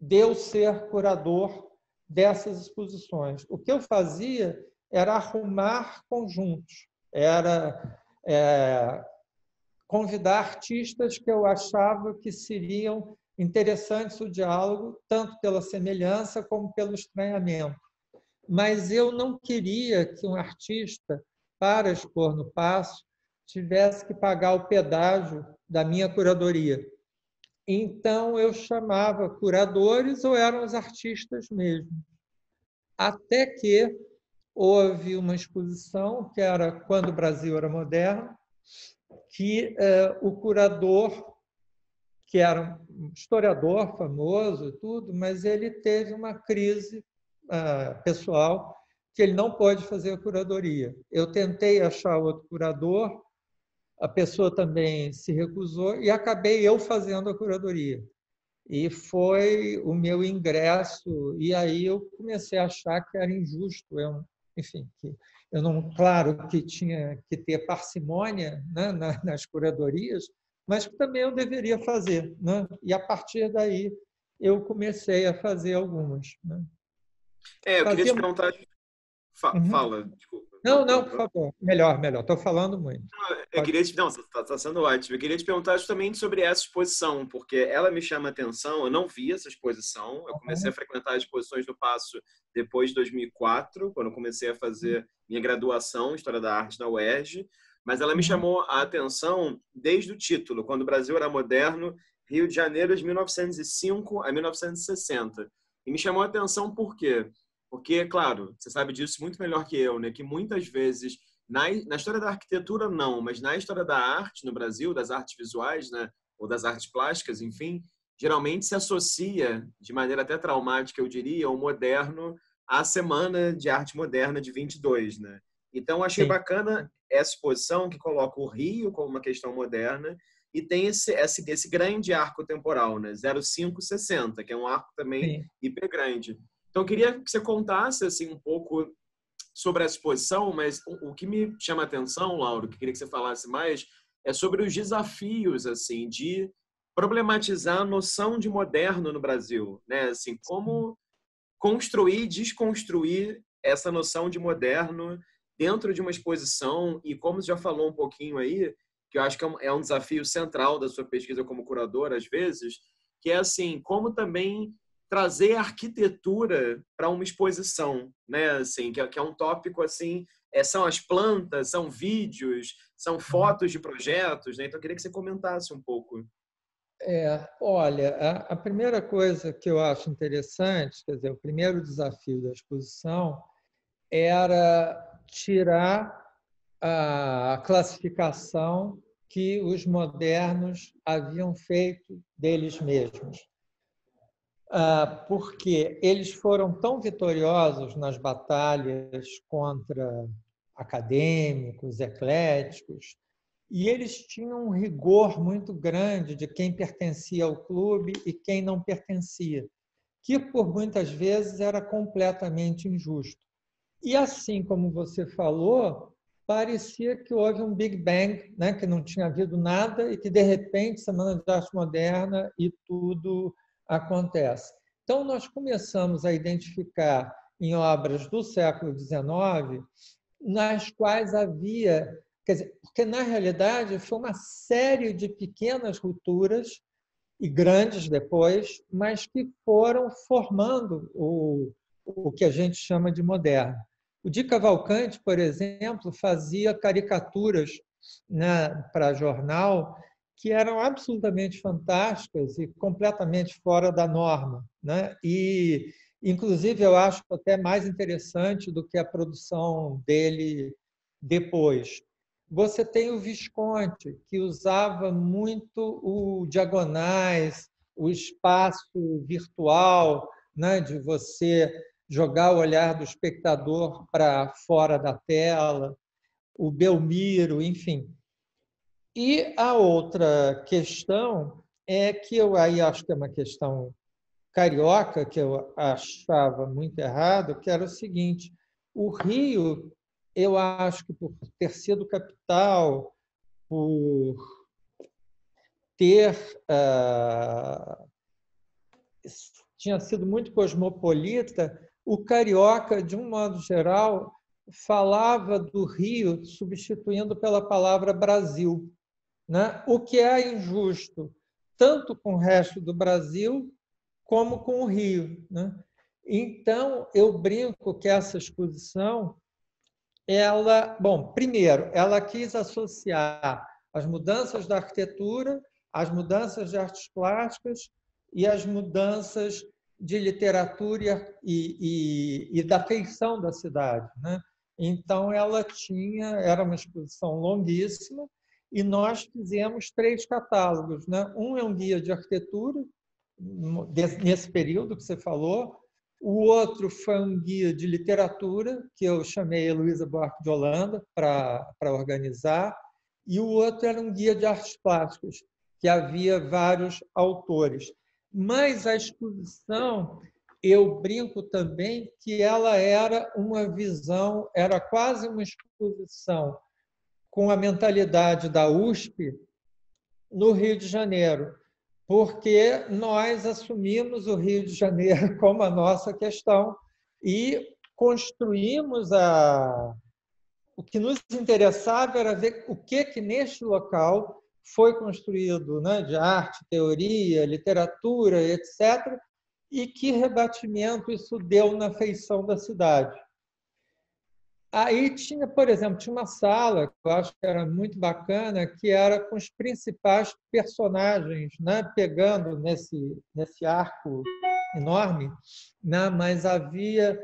de eu ser curador dessas exposições. O que eu fazia era arrumar conjuntos, era é, convidar artistas que eu achava que seriam interessantes o diálogo, tanto pela semelhança como pelo estranhamento. Mas eu não queria que um artista, para expor no passo, tivesse que pagar o pedágio da minha curadoria. Então eu chamava curadores ou eram os artistas mesmo. Até que houve uma exposição que era Quando o Brasil era Moderno, que eh, o curador, que era um historiador famoso e tudo, mas ele teve uma crise ah, pessoal que ele não pode fazer a curadoria. Eu tentei achar outro curador, a pessoa também se recusou e acabei eu fazendo a curadoria. E foi o meu ingresso, e aí eu comecei a achar que era injusto, eu, enfim, que eu não, claro que tinha que ter parcimônia né, nas curadorias, mas que também eu deveria fazer. Né? E a partir daí eu comecei a fazer algumas. Né? É, eu Fazia... queria te perguntar Fa uhum. Fala, desculpa. Não, não, por favor. Melhor, melhor. Estou falando muito. Não, eu queria te... Não, está tá sendo ótimo. Eu queria te perguntar justamente sobre essa exposição, porque ela me chama a atenção. Eu não vi essa exposição. Eu comecei a frequentar as exposições do Passo depois de 2004, quando comecei a fazer minha graduação em História da Arte na UERJ. Mas ela me uhum. chamou a atenção desde o título, quando o Brasil era moderno, Rio de Janeiro de 1905 a 1960. E me chamou a atenção por quê? Porque, claro, você sabe disso muito melhor que eu, né? Que muitas vezes, na, na história da arquitetura, não, mas na história da arte no Brasil, das artes visuais, né? Ou das artes plásticas, enfim, geralmente se associa, de maneira até traumática, eu diria, o moderno à Semana de Arte Moderna de 22, né? Então, achei Sim. bacana essa exposição que coloca o Rio como uma questão moderna e tem esse, esse, esse grande arco temporal, né? 0560, que é um arco também Sim. hiper grande. Então, eu queria que você contasse assim um pouco sobre a exposição, mas o, que me chama a atenção, Lauro, que queria que você falasse mais, é sobre os desafios assim de problematizar a noção de moderno no Brasil, né? Assim, como construir e desconstruir essa noção de moderno dentro de uma exposição e como você já falou um pouquinho aí, que eu acho que é um, é um desafio central da sua pesquisa como curador às vezes, que é assim, como também trazer arquitetura para uma exposição, né? Assim, que é, que é um tópico assim, é, são as plantas, são vídeos, são uhum. fotos de projetos, né? Então eu queria que você comentasse um pouco. É, olha, a, a, primeira coisa que eu acho interessante, quer dizer, o primeiro desafio da exposição era tirar a classificação que os modernos haviam feito deles mesmos. Ah, porque eles foram tão vitoriosos nas batalhas contra acadêmicos, ecléticos, e eles tinham um rigor muito grande de quem pertencia ao clube e quem não pertencia, que por muitas vezes era completamente injusto. E assim como você falou, parecia que houve um Big Bang, né, que não tinha havido nada e que de repente Semana de Arte Moderna e tudo acontece. Então, nós começamos a identificar em obras do século XIX, nas quais havia, quer dizer, porque na realidade foi uma série de pequenas rupturas e grandes depois, mas que foram formando o, o que a gente chama de moderno. O Di Cavalcante, por exemplo, fazia caricaturas né, para jornal que eram absolutamente fantásticas e completamente fora da norma. Né? E, inclusive, eu acho até mais interessante do que a produção dele depois. Você tem o Visconti, que usava muito o diagonais, o espaço virtual, né? de você jogar o olhar do espectador para fora da tela, o Belmiro, enfim. E a outra questão é que eu aí acho que é uma questão carioca, que eu achava muito errado, que era o seguinte: o Rio, eu acho que por ter sido capital, por ter. Uh, tinha sido muito cosmopolita, o carioca, de um modo geral, falava do Rio substituindo pela palavra Brasil né? o que é injusto tanto com o resto do Brasil como com o Rio. Né? Então, eu brinco que essa exposição, ela, bom, primeiro, ela quis associar as mudanças da arquitetura, as mudanças de artes plásticas e as mudanças de literatura e, e, e da feição da cidade. Né? Então, ela tinha, era uma exposição longuíssima, e nós fizemos três catálogos. Né? Um é um guia de arquitetura, nesse período que você falou, o outro foi um guia de literatura, que eu chamei a Luísa Buarque de Holanda para organizar, e o outro era um guia de artes plásticas, que havia vários autores. Mas a exposição, eu brinco também que ela era uma visão, era quase uma exposição com a mentalidade da USP no Rio de Janeiro, porque nós assumimos o Rio de Janeiro (laughs) como a nossa questão e construímos a, o que nos interessava era ver o que que neste local foi construído, né, de arte, teoria, literatura, etc, e que rebatimento isso deu na feição da cidade. Aí tinha, por exemplo, tinha uma sala que eu acho que era muito bacana, que era com os principais personagens, né, pegando nesse nesse arco enorme, né, mas havia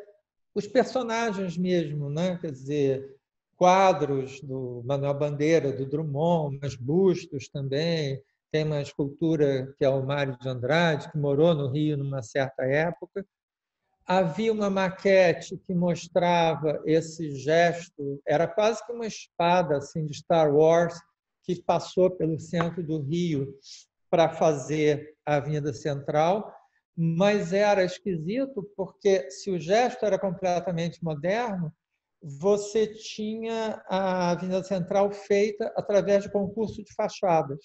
os personagens mesmo, né, quer dizer, quadros do Manuel Bandeira, do Drummond, mas bustos também. Tem uma escultura que é o Mário de Andrade, que morou no Rio numa certa época. Havia uma maquete que mostrava esse gesto, era quase que uma espada assim de Star Wars que passou pelo centro do Rio para fazer a Avenida Central, mas era esquisito porque se o gesto era completamente moderno, você tinha a Avenida Central feita através de concurso de fachadas.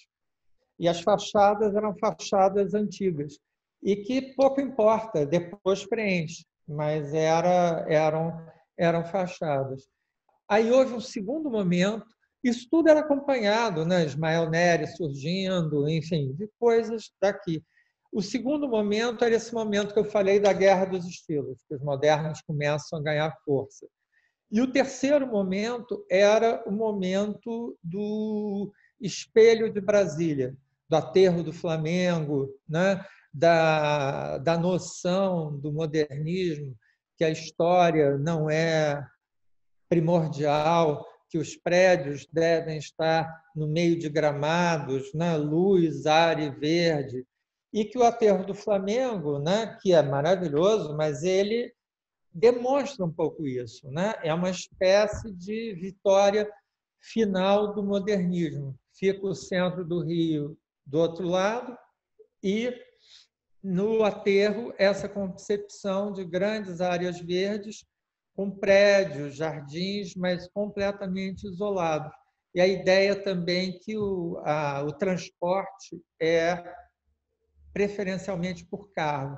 E as fachadas eram fachadas antigas. E que pouco importa, depois preenche, mas era, eram, eram fachadas. Aí houve um segundo momento, isso tudo era acompanhado, né? Ismael Nery surgindo, enfim, de coisas daqui. O segundo momento era esse momento que eu falei da guerra dos estilos, que os modernos começam a ganhar força. E o terceiro momento era o momento do espelho de Brasília, do aterro do Flamengo, né? da, da noção do modernismo, que a história não é primordial, que os prédios devem estar no meio de gramados, né? luz, ar e verde, e que o aterro do Flamengo, né? que é maravilhoso, mas ele demonstra um pouco isso. Né? É uma espécie de vitória final do modernismo. Fica o centro do Rio do outro lado e no aterro essa concepção de grandes áreas verdes com prédios, jardins, mas completamente isolados. E a ideia também que o, a, o transporte é preferencialmente por carro.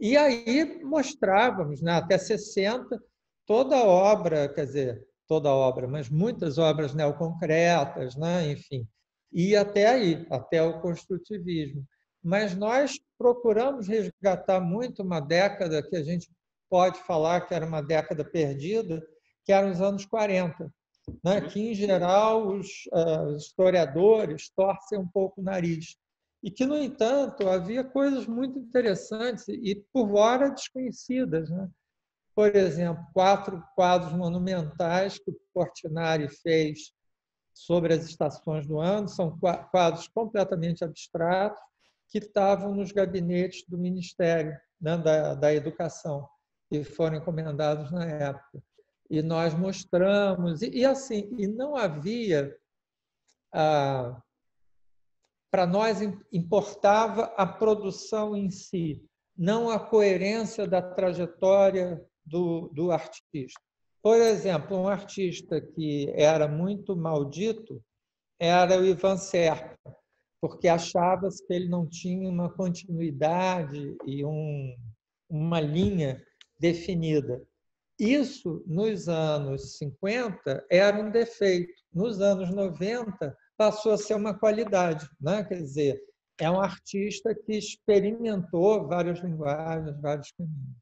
E aí mostrávamos, né, até 60, toda a obra, quer dizer, toda a obra, mas muitas obras neoconcretas, né, enfim, e até aí, até o construtivismo. Mas nós procuramos resgatar muito uma década que a gente pode falar que era uma década perdida, que eram os anos 40, né? que, em geral, os, uh, os historiadores torcem um pouco o nariz e que, no entanto, havia coisas muito interessantes e, por fora, desconhecidas. Né? Por exemplo, quatro quadros monumentais que Portinari fez sobre as estações do ano, são quadros completamente abstratos que estavam nos gabinetes do Ministério né, da, da Educação e foram encomendados na época. E nós mostramos, e, e assim, e não havia ah, para nós importava a produção em si, não a coerência da trajetória do, do artista. Por exemplo, um artista que era muito maldito era o Ivan Serpa, porque achava-se que ele não tinha uma continuidade e um, uma linha definida. Isso, nos anos 50, era um defeito. Nos anos 90, passou a ser uma qualidade. Né? Quer dizer, é um artista que experimentou várias linguagens, vários caminhos.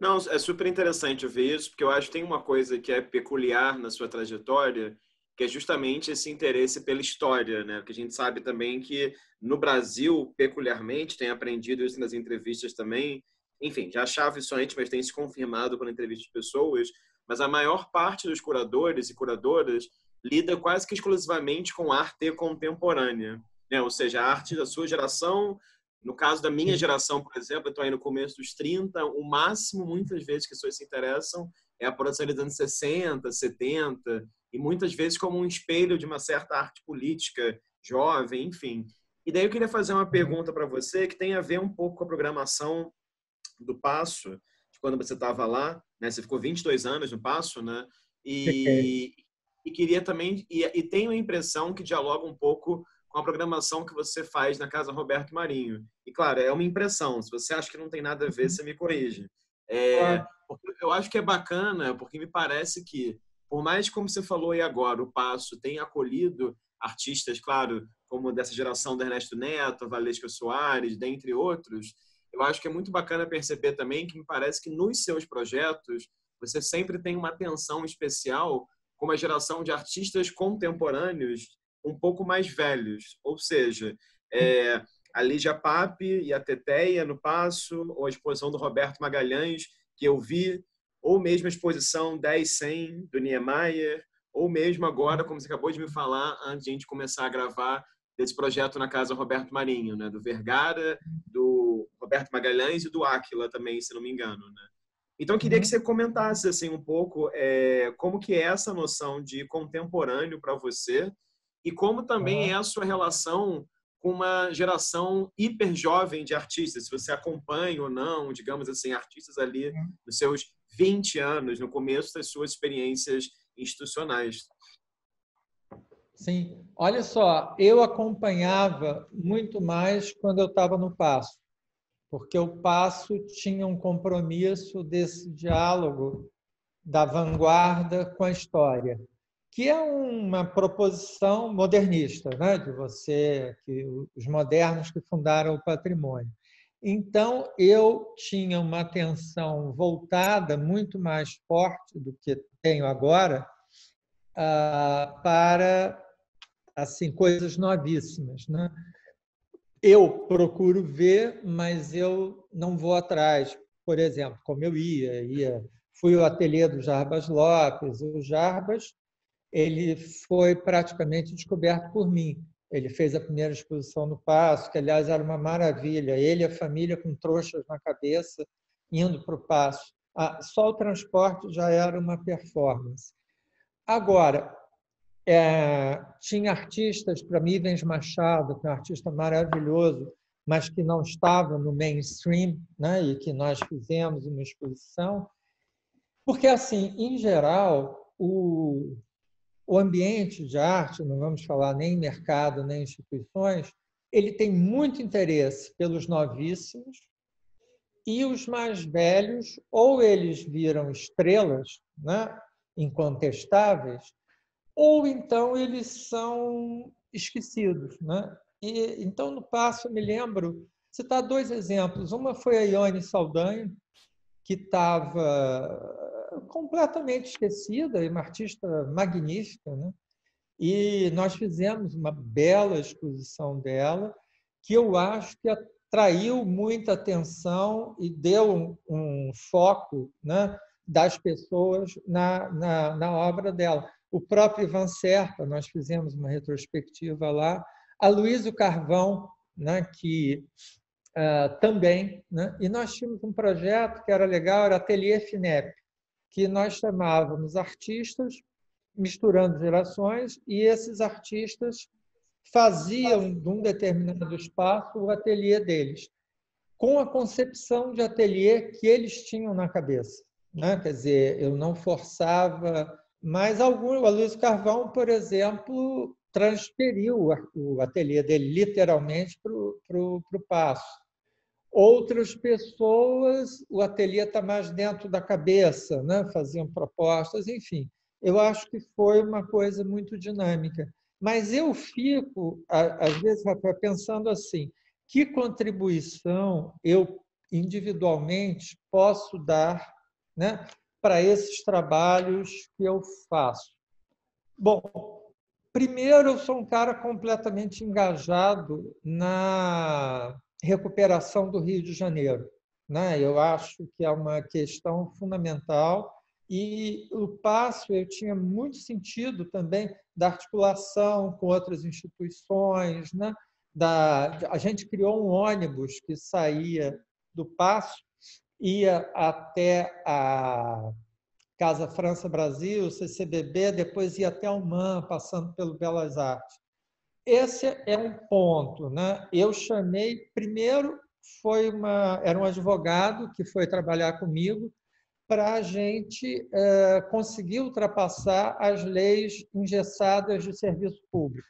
Não, é super interessante ver isso, porque eu acho que tem uma coisa que é peculiar na sua trajetória, que é justamente esse interesse pela história, né? Porque a gente sabe também que no Brasil, peculiarmente, tem aprendido isso nas entrevistas também, enfim, já achava isso antes, mas tem se confirmado quando entrevista pessoas, mas a maior parte dos curadores e curadoras lida quase que exclusivamente com arte contemporânea, né? Ou seja, a arte da sua geração, no caso da minha geração, por exemplo, eu estou aí no começo dos 30, o máximo, muitas vezes, que as pessoas se interessam é a produção dos anos 60, 70, e muitas vezes como um espelho de uma certa arte política jovem, enfim. E daí eu queria fazer uma pergunta para você que tem a ver um pouco com a programação do Passo, de quando você estava lá, né? Você ficou 22 anos no Passo, né? E, e queria também e, e tenho a impressão que dialoga um pouco com a programação que você faz na Casa Roberto Marinho. E claro, é uma impressão. Se você acha que não tem nada a ver, você me corrige. É, eu acho que é bacana, porque me parece que, por mais como você falou aí agora, o Passo tem acolhido artistas, claro, como dessa geração do Ernesto Neto, Valesca Soares, dentre outros, eu acho que é muito bacana perceber também que me parece que nos seus projetos você sempre tem uma atenção especial com uma geração de artistas contemporâneos um pouco mais velhos, ou seja, é, a Lígia Pape e a Teteia no Passo, ou a exposição do Roberto Magalhães, que eu vi, ou mesmo a exposição 10-100 do Niemeyer, ou mesmo agora, como você acabou de me falar, antes de a gente começar a gravar, desse projeto na Casa Roberto Marinho, né? do Vergara, do Roberto Magalhães e do Áquila também, se não me engano. Né? Então, eu queria que uhum. você comentasse assim, um pouco é, como que é essa noção de contemporâneo para você e como também é a sua relação com uma geração hiper jovem de artistas, se você acompanha ou não, digamos assim, artistas ali nos seus 20 anos, no começo das suas experiências institucionais. Sim, olha só, eu acompanhava muito mais quando eu estava no Passo, porque o Passo tinha um compromisso desse diálogo da vanguarda com a história que é uma proposição modernista, né? de você, que os modernos que fundaram o patrimônio. Então, eu tinha uma atenção voltada muito mais forte do que tenho agora ah, para assim coisas novíssimas. Né? Eu procuro ver, mas eu não vou atrás. Por exemplo, como eu ia, ia fui ao ateliê do Jarbas Lopes. O Jarbas ele foi praticamente descoberto por mim. Ele fez a primeira exposição no Passo, que, aliás, era uma maravilha. Ele e a família com trouxas na cabeça, indo para o Passo. Ah, só o transporte já era uma performance. Agora, é, tinha artistas, para mim, Ivens Machado, que é um artista maravilhoso, mas que não estava no mainstream, né? e que nós fizemos uma exposição. Porque, assim, em geral, o, o ambiente de arte, não vamos falar nem mercado, nem instituições, ele tem muito interesse pelos novíssimos e os mais velhos, ou eles viram estrelas né, incontestáveis, ou então eles são esquecidos. Né? E, então, no passo, eu me lembro, citar dois exemplos. Uma foi a Ione Saldanha, que estava completamente esquecida, uma artista magnífica. Né? E nós fizemos uma bela exposição dela, que eu acho que atraiu muita atenção e deu um, um foco né, das pessoas na, na, na, obra dela. O próprio Ivan Serpa, nós fizemos uma retrospectiva lá. A Luísa Carvão, né, que uh, também. Né, e nós tínhamos um projeto que era legal, era Ateliê FINEP que nós chamávamos artistas, misturando gerações, e esses artistas faziam de um determinado espaço o ateliê deles, com a concepção de ateliê que eles tinham na cabeça. Né? Quer dizer, eu não forçava, mas algum, a Luiz Carvão, por exemplo, transferiu o ateliê dele literalmente para o passo. Outras pessoas, o ateliê está mais dentro da cabeça, né? faziam propostas, enfim. Eu acho que foi uma coisa muito dinâmica. Mas eu fico, às vezes, Rafael, pensando assim: que contribuição eu individualmente posso dar né, para esses trabalhos que eu faço? Bom, primeiro, eu sou um cara completamente engajado na recuperação do Rio de Janeiro. Né? Eu acho que é uma questão fundamental e o passo eu tinha muito sentido também da articulação com outras instituições, né? Da, a gente criou um ônibus que saía do passo, ia até a Casa França Brasil, CCBB, depois ia até o MAN, passando pelo Belas Artes. Esse é um ponto, né? Eu chamei primeiro foi uma era um advogado que foi trabalhar comigo para a gente é, conseguir ultrapassar as leis engessadas de serviço público.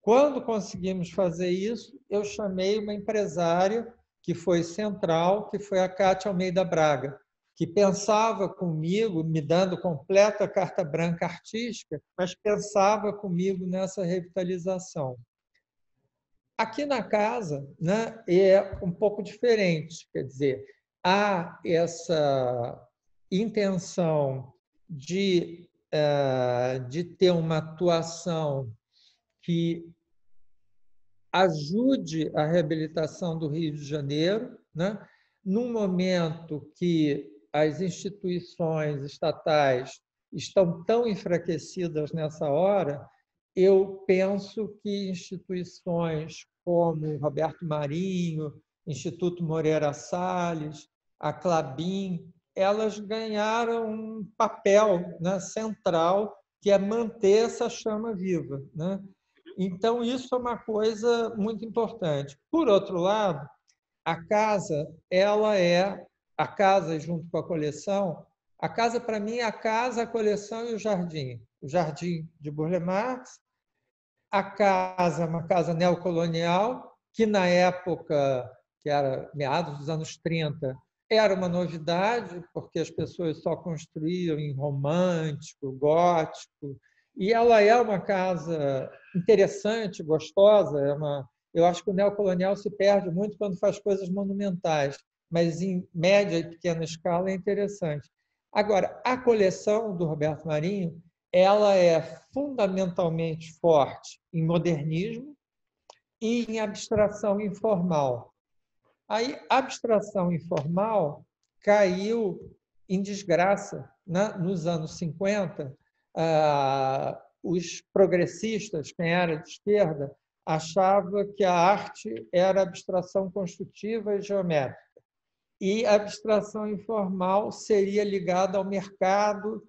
Quando conseguimos fazer isso, eu chamei uma empresária que foi central, que foi a Cátia Almeida Braga, que pensava comigo, me dando completa carta branca artística, mas pensava comigo nessa revitalização. Aqui na casa né, é um pouco diferente, quer dizer, há essa intenção de, eh, de ter uma atuação que ajude a reabilitação do Rio de Janeiro, né? num momento que as instituições estatais estão tão enfraquecidas nessa hora, eu penso que instituições como Roberto Marinho, Instituto Moreira Salles, a Clabin, elas ganharam um papel né, central que é manter essa chama viva. Né? Então, isso é uma coisa muito importante. Por outro lado, a casa, ela é a casa junto com a coleção. A casa, para mim, é a casa, a coleção e o jardim. O jardim de Burle Marx. A casa, uma casa neocolonial, que na época, que era meados dos anos 30, era uma novidade, porque as pessoas só construíam em romântico, gótico, e ela é uma casa interessante, gostosa. É uma... Eu acho que o neocolonial se perde muito quando faz coisas monumentais, mas em média e pequena escala é interessante. Agora, a coleção do Roberto Marinho ela é fundamentalmente forte em modernismo e em abstração informal. Aí, abstração informal caiu em desgraça né? nos anos 50. Ah, os progressistas, quem era de esquerda, achava que a arte era abstração construtiva e geométrica. E a abstração informal seria ligada ao mercado,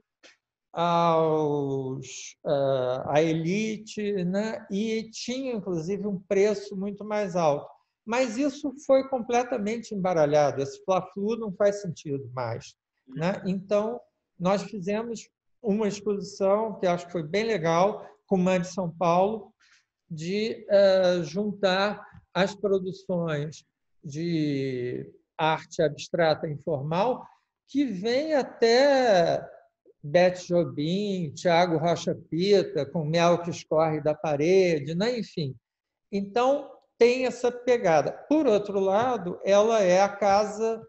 aos, ah, à elite, né? e tinha, inclusive, um preço muito mais alto. Mas isso foi completamente embaralhado. Esse fla-flu não faz sentido mais. Né? Então, nós fizemos uma exposição que acho que foi bem legal, com o de São Paulo, de uh, juntar as produções de arte abstrata informal, que vem até Beth Jobim, Tiago Rocha Pita, com Mel que escorre da parede, né? enfim. Então, tem essa pegada. Por outro lado, ela é a casa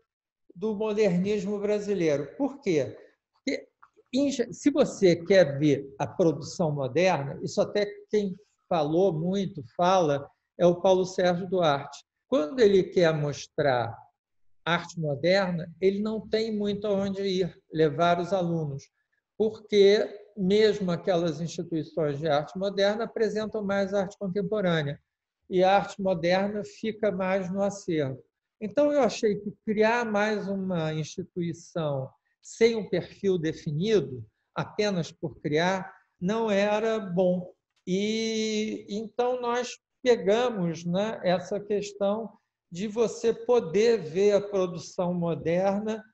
do modernismo brasileiro. Por quê? Se você quer ver a produção moderna, isso até quem falou muito, fala, é o Paulo Sérgio Duarte. Quando ele quer mostrar arte moderna, ele não tem muito aonde ir levar os alunos, porque mesmo aquelas instituições de arte moderna apresentam mais arte contemporânea e a arte moderna fica mais no acervo. Então, eu achei que criar mais uma instituição sem um perfil definido, apenas por criar, não era bom. E então nós pegamos né, essa questão de você poder ver a produção moderna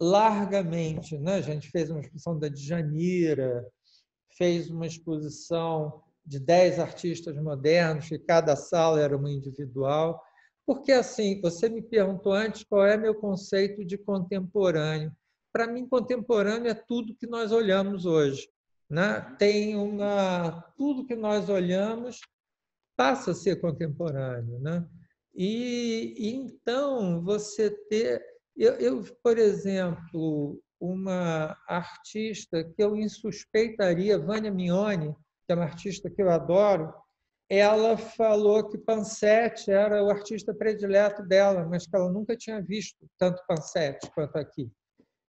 largamente. Né? A gente fez uma exposição da Djanira, fez uma exposição de dez artistas modernos, que cada sala era uma individual. Porque, assim, você me perguntou antes qual é meu conceito de contemporâneo. Para mim, contemporâneo é tudo que nós olhamos hoje. Né? Tem uma. Tudo que nós olhamos passa a ser contemporâneo. Né? E então você ter. Eu, eu, por exemplo, uma artista que eu insuspeitaria, Vânia Mignoni, que é uma artista que eu adoro, ela falou que Pansetti era o artista predileto dela, mas que ela nunca tinha visto tanto Pansetti quanto aqui.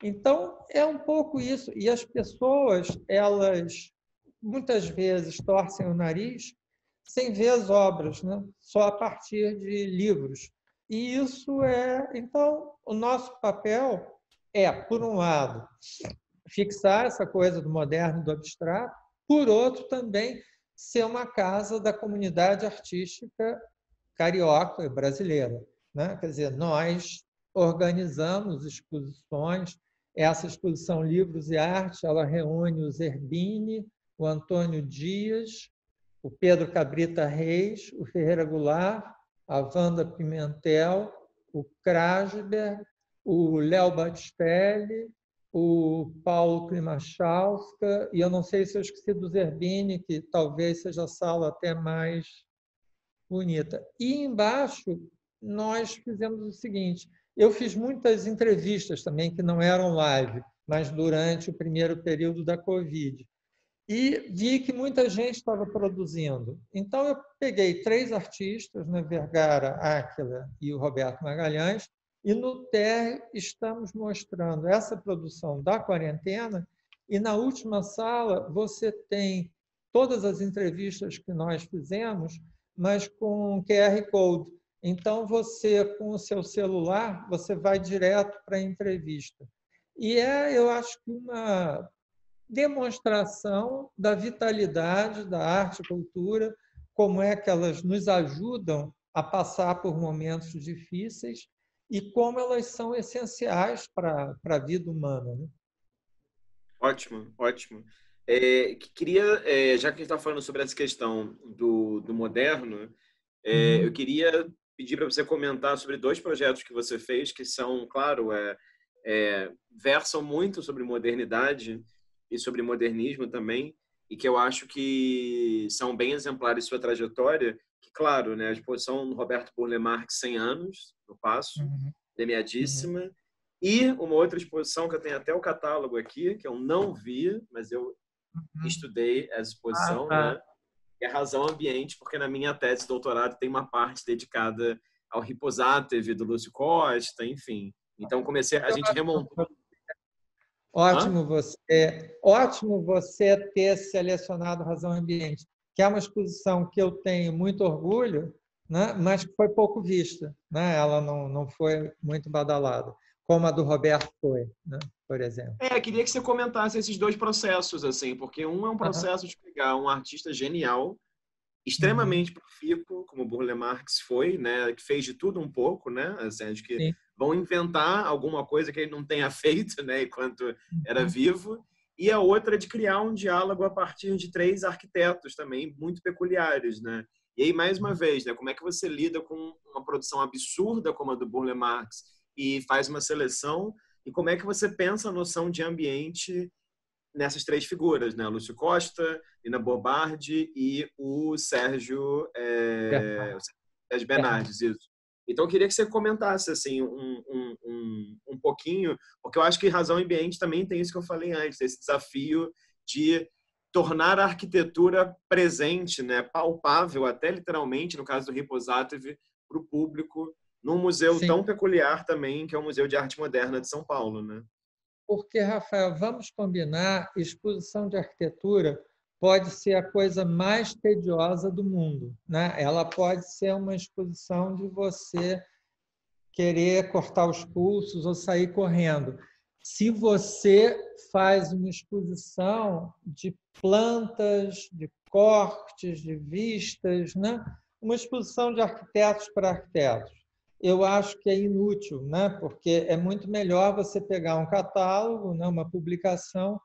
Então, é um pouco isso. E as pessoas, elas muitas vezes torcem o nariz sem ver as obras, né? só a partir de livros. E isso é. Então, o nosso papel é, por um lado, fixar essa coisa do moderno, do abstrato, por outro, também ser uma casa da comunidade artística carioca e brasileira. Né? Quer dizer, nós organizamos exposições. Essa exposição Livros e Arte, ela reúne o Zerbini, o Antônio Dias, o Pedro Cabrita Reis, o Ferreira Goulart, a Wanda Pimentel, o Krasberg, o Léo Batistelli, o Paulo Klimachowska, e eu não sei se eu esqueci do Zerbini, que talvez seja a sala até mais bonita. E embaixo nós fizemos o seguinte, eu fiz muitas entrevistas também que não eram live, mas durante o primeiro período da Covid. E vi que muita gente estava produzindo. Então, eu peguei três artistas, né, Vergara, Áquila e o Roberto Magalhães, e no TER estamos mostrando essa produção da quarentena, e na última sala você tem todas as entrevistas que nós fizemos, mas com QR Code. Então, você, com o seu celular, você vai direto para a entrevista. E é, eu acho que uma demonstração da vitalidade da arte e cultura, como é que elas nos ajudam a passar por momentos difíceis e como elas são essenciais para a vida humana. Né? Ótimo, ótimo. É, queria, é, já que a gente está falando sobre essa questão do, do moderno, é, uhum. eu queria pedir para você comentar sobre dois projetos que você fez, que são, claro, é, é, versam muito sobre modernidade e sobre modernismo também, e que eu acho que são bem exemplares de sua trajetória, que, claro, né, a exposição do Roberto Burle Marx 100 anos, no Passo, uhum. premiadíssima. Uhum. E uma outra exposição que eu tenho até o catálogo aqui, que eu não vi, mas eu uhum. estudei essa exposição, ah, tá. né? É Razão Ambiente, porque na minha tese de doutorado tem uma parte dedicada ao Riposatev do Lúcio Costa, enfim. Então comecei, a gente remontou. Ótimo Hã? você, ótimo você ter selecionado Razão Ambiente, que é uma exposição que eu tenho muito orgulho, né? mas que foi pouco vista. Né? Ela não, não foi muito badalada, como a do Roberto foi, né? por exemplo. É, queria que você comentasse esses dois processos, assim, porque um é um processo uhum. de pegar um artista genial, extremamente uhum. profícuo, como Burle Marx foi, né? que fez de tudo um pouco, né? assim, acho que Sim. vão inventar alguma coisa que ele não tenha (laughs) feito né? enquanto era uhum. vivo, e a outra é de criar um diálogo a partir de três arquitetos também muito peculiares, né? E aí, mais uma vez, né, como é que você lida com uma produção absurda como a do Burle Marx e faz uma seleção? E como é que você pensa a noção de ambiente nessas três figuras, né? Lúcio Costa, Nina Bobardi e o Sérgio, é, Sérgio Bernardes, isso. Então, eu queria que você comentasse assim um, um, um, um pouquinho, porque eu acho que Razão Ambiente também tem isso que eu falei antes, esse desafio de tornar a arquitetura presente, né, palpável, até literalmente, no caso do Riposatev, para o público, num museu Sim. tão peculiar também, que é o Museu de Arte Moderna de São Paulo. Né? Porque, Rafael, vamos combinar, exposição de arquitetura pode ser a coisa mais tediosa do mundo. Né? Ela pode ser uma exposição de você querer cortar os pulsos ou sair correndo se você faz uma exposição de plantas, de cortes, de vistas, né? uma exposição de arquitetos para arquitetos. Eu acho que é inútil, né? porque é muito melhor você pegar um catálogo, né? uma publicação,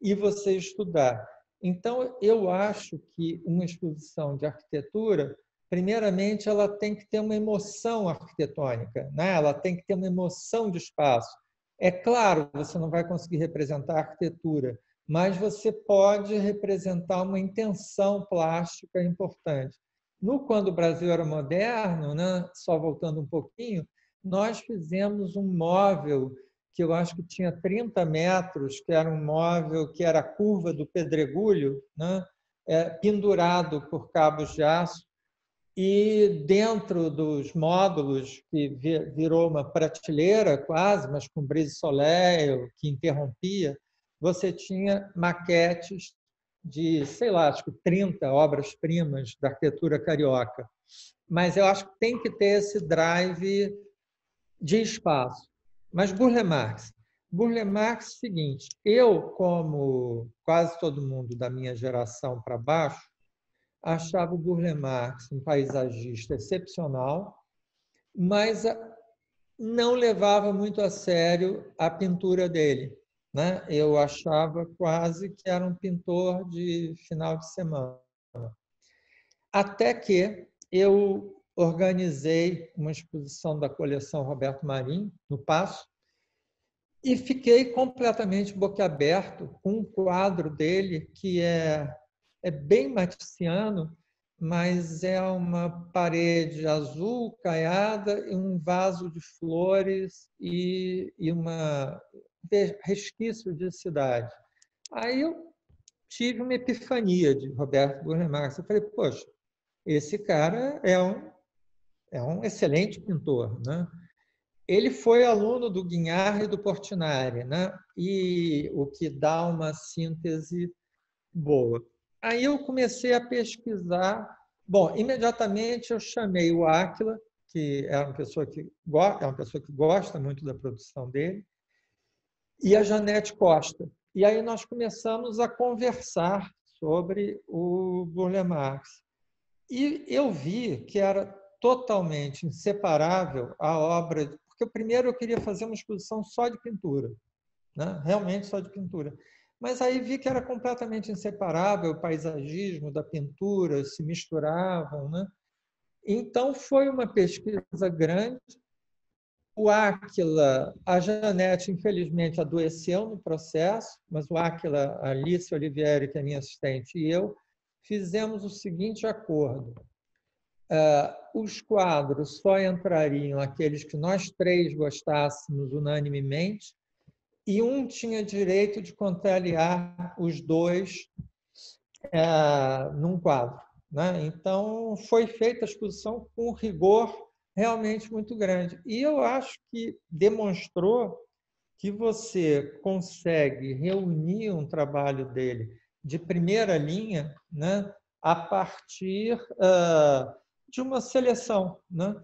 e você estudar. Então, eu acho que uma exposição de arquitetura, primeiramente, ela tem que ter uma emoção arquitetônica, né? ela tem que ter uma emoção de espaço é claro, você não vai conseguir representar a arquitetura, mas você pode representar uma intenção plástica importante. No Quando o Brasil era moderno, né, só voltando um pouquinho, nós fizemos um móvel que eu acho que tinha 30 metros, que era um móvel que era a curva do pedregulho, né, é, pendurado por cabos de aço. E dentro dos módulos, que virou uma prateleira quase, mas com brise soleil, que interrompia, você tinha maquetes de, sei lá, acho que 30 obras-primas da arquitetura carioca. Mas eu acho que tem que ter esse drive de espaço. Mas Burle Marx. Burle Marx seguinte, eu, como quase todo mundo da minha geração para baixo, achava o Burle Marx um paisagista excepcional, mas ah, não levava muito a sério a pintura dele. Né? Eu achava quase que era um pintor de final de semana. Até que eu organizei uma exposição da coleção Roberto Marinho, no Passo, e fiquei completamente boquiaberto com um quadro dele que é é bem maticiano, mas é uma parede azul caiada e um vaso de flores e, e uma resquício de cidade. Aí eu tive uma epifania de Roberto Burle Marx. Eu falei, poxa, esse cara é um, é um excelente pintor, né? Ele foi aluno do Guignard e do Portinari, né? E o que dá uma síntese boa. Aí eu comecei a pesquisar. Bom, imediatamente eu chamei o Áquila, que é uma pessoa que é uma pessoa que gosta muito da produção dele, e a Janete Costa. E aí nós começamos a conversar sobre o Burle Marx. E eu vi que era totalmente inseparável a obra, porque primeiro eu queria fazer uma exposição só de pintura, né? realmente só de pintura. Mas aí vi que era completamente inseparável o paisagismo da pintura, se misturavam. Né? Então, foi uma pesquisa grande. O Áquila, a Janete, infelizmente, adoeceu no processo, mas o Áquila, a Alice Olivieri, que é minha assistente, e eu, fizemos o seguinte acordo. Uh, os quadros só entrariam aqueles que nós três gostássemos unanimemente, e um tinha direito de contrariar os dois é, num quadro. Né? Então, foi feita a exposição com rigor realmente muito grande. E eu acho que demonstrou que você consegue reunir um trabalho dele de primeira linha né, a partir uh, de uma seleção. Né?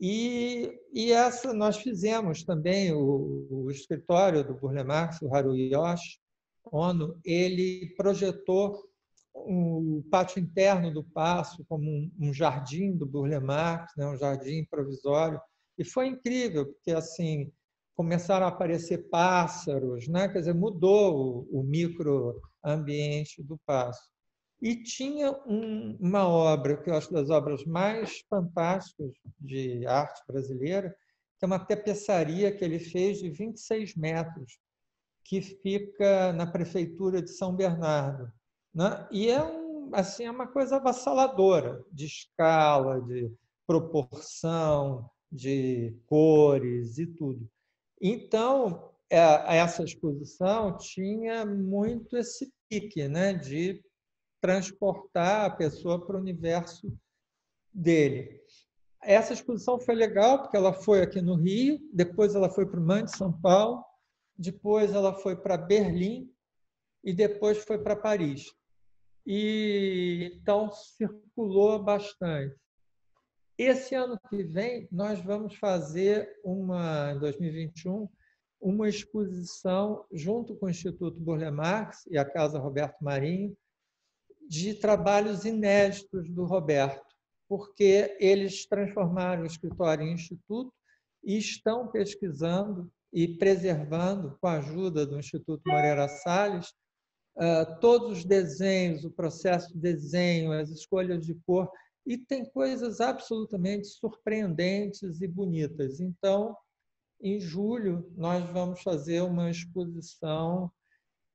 E, e essa nós fizemos também, o, o escritório do Burle Marx, o Haru Yoshi Ono, ele projetou o pátio interno do Paço como um, jardim do Burle Marx, né, um jardim provisório, e foi incrível, porque assim começaram a aparecer pássaros, né? quer dizer, mudou o, o microambiente do Paço. E tinha um, uma obra, que eu acho das obras mais fantásticas de arte brasileira, que é uma tapeçaria que ele fez de 26 metros, que fica na prefeitura de São Bernardo. Né? E é, um, assim, é uma coisa avassaladora, de escala, de proporção, de cores e tudo. Então, é, essa exposição tinha muito esse pique né, de transportar a pessoa para o universo dele. Essa exposição foi legal porque ela foi aqui no Rio, depois ela foi para o MAN de São Paulo, depois ela foi para Berlim e depois foi para Paris. E então circulou bastante. Esse ano que vem nós vamos fazer uma em 2021 uma exposição junto com o Instituto Burle Marx e a Casa Roberto Marinho de trabalhos inéditos do Roberto, porque eles transformaram o escritório em instituto e estão pesquisando e preservando, com a ajuda do Instituto Moreira Salles, ah, todos os desenhos, o processo de desenho, as escolhas de cor, e tem coisas absolutamente surpreendentes e bonitas. Então, em julho, nós vamos fazer uma exposição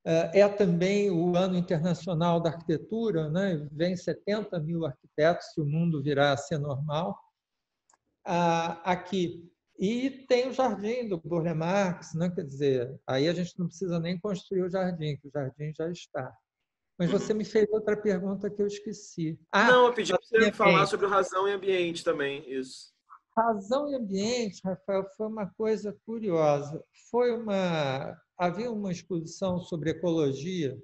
é, é também o ano internacional da arquitetura, né? vem 70 mil arquitetos, se o mundo virar a ser normal, aqui. E tem o jardim do Burle Marx, né? quer dizer, aí a gente não precisa nem construir o jardim, que o jardim já está. Mas uhum. você me fez outra pergunta que eu esqueci. Ah, não, eu pedi para você falar sobre razão e ambiente também, isso. Razão e ambiente, Rafael, foi uma coisa curiosa. Foi uma havia uma exposição sobre ecologia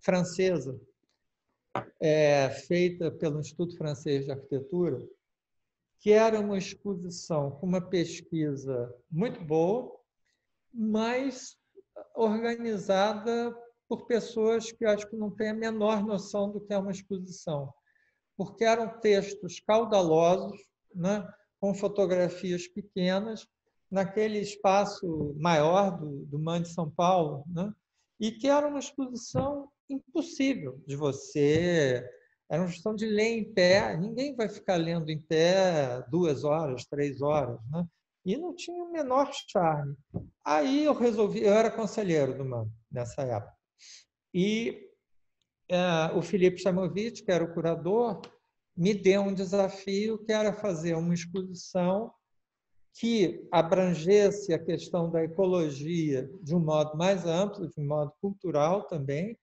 francesa é, feita pelo Instituto Francês de Arquitetura, que era uma exposição com uma pesquisa muito boa, mas organizada por pessoas que acho que não têm a menor noção do que é uma exposição, porque eram textos caudalosos, né, com fotografias pequenas, naquele espaço maior do, do MAN de São Paulo, né, e que era uma exposição impossível de você era uma questão de ler em pé. Ninguém vai ficar lendo em pé duas horas, três horas, né? E não tinha o menor charme. Aí eu resolvi, eu era conselheiro do MAN nessa época. E é, o Felipe Chamovitch, que era o curador, me deu um desafio que era fazer uma exposição que abrangesse a questão da ecologia de um modo mais amplo, de um modo cultural também,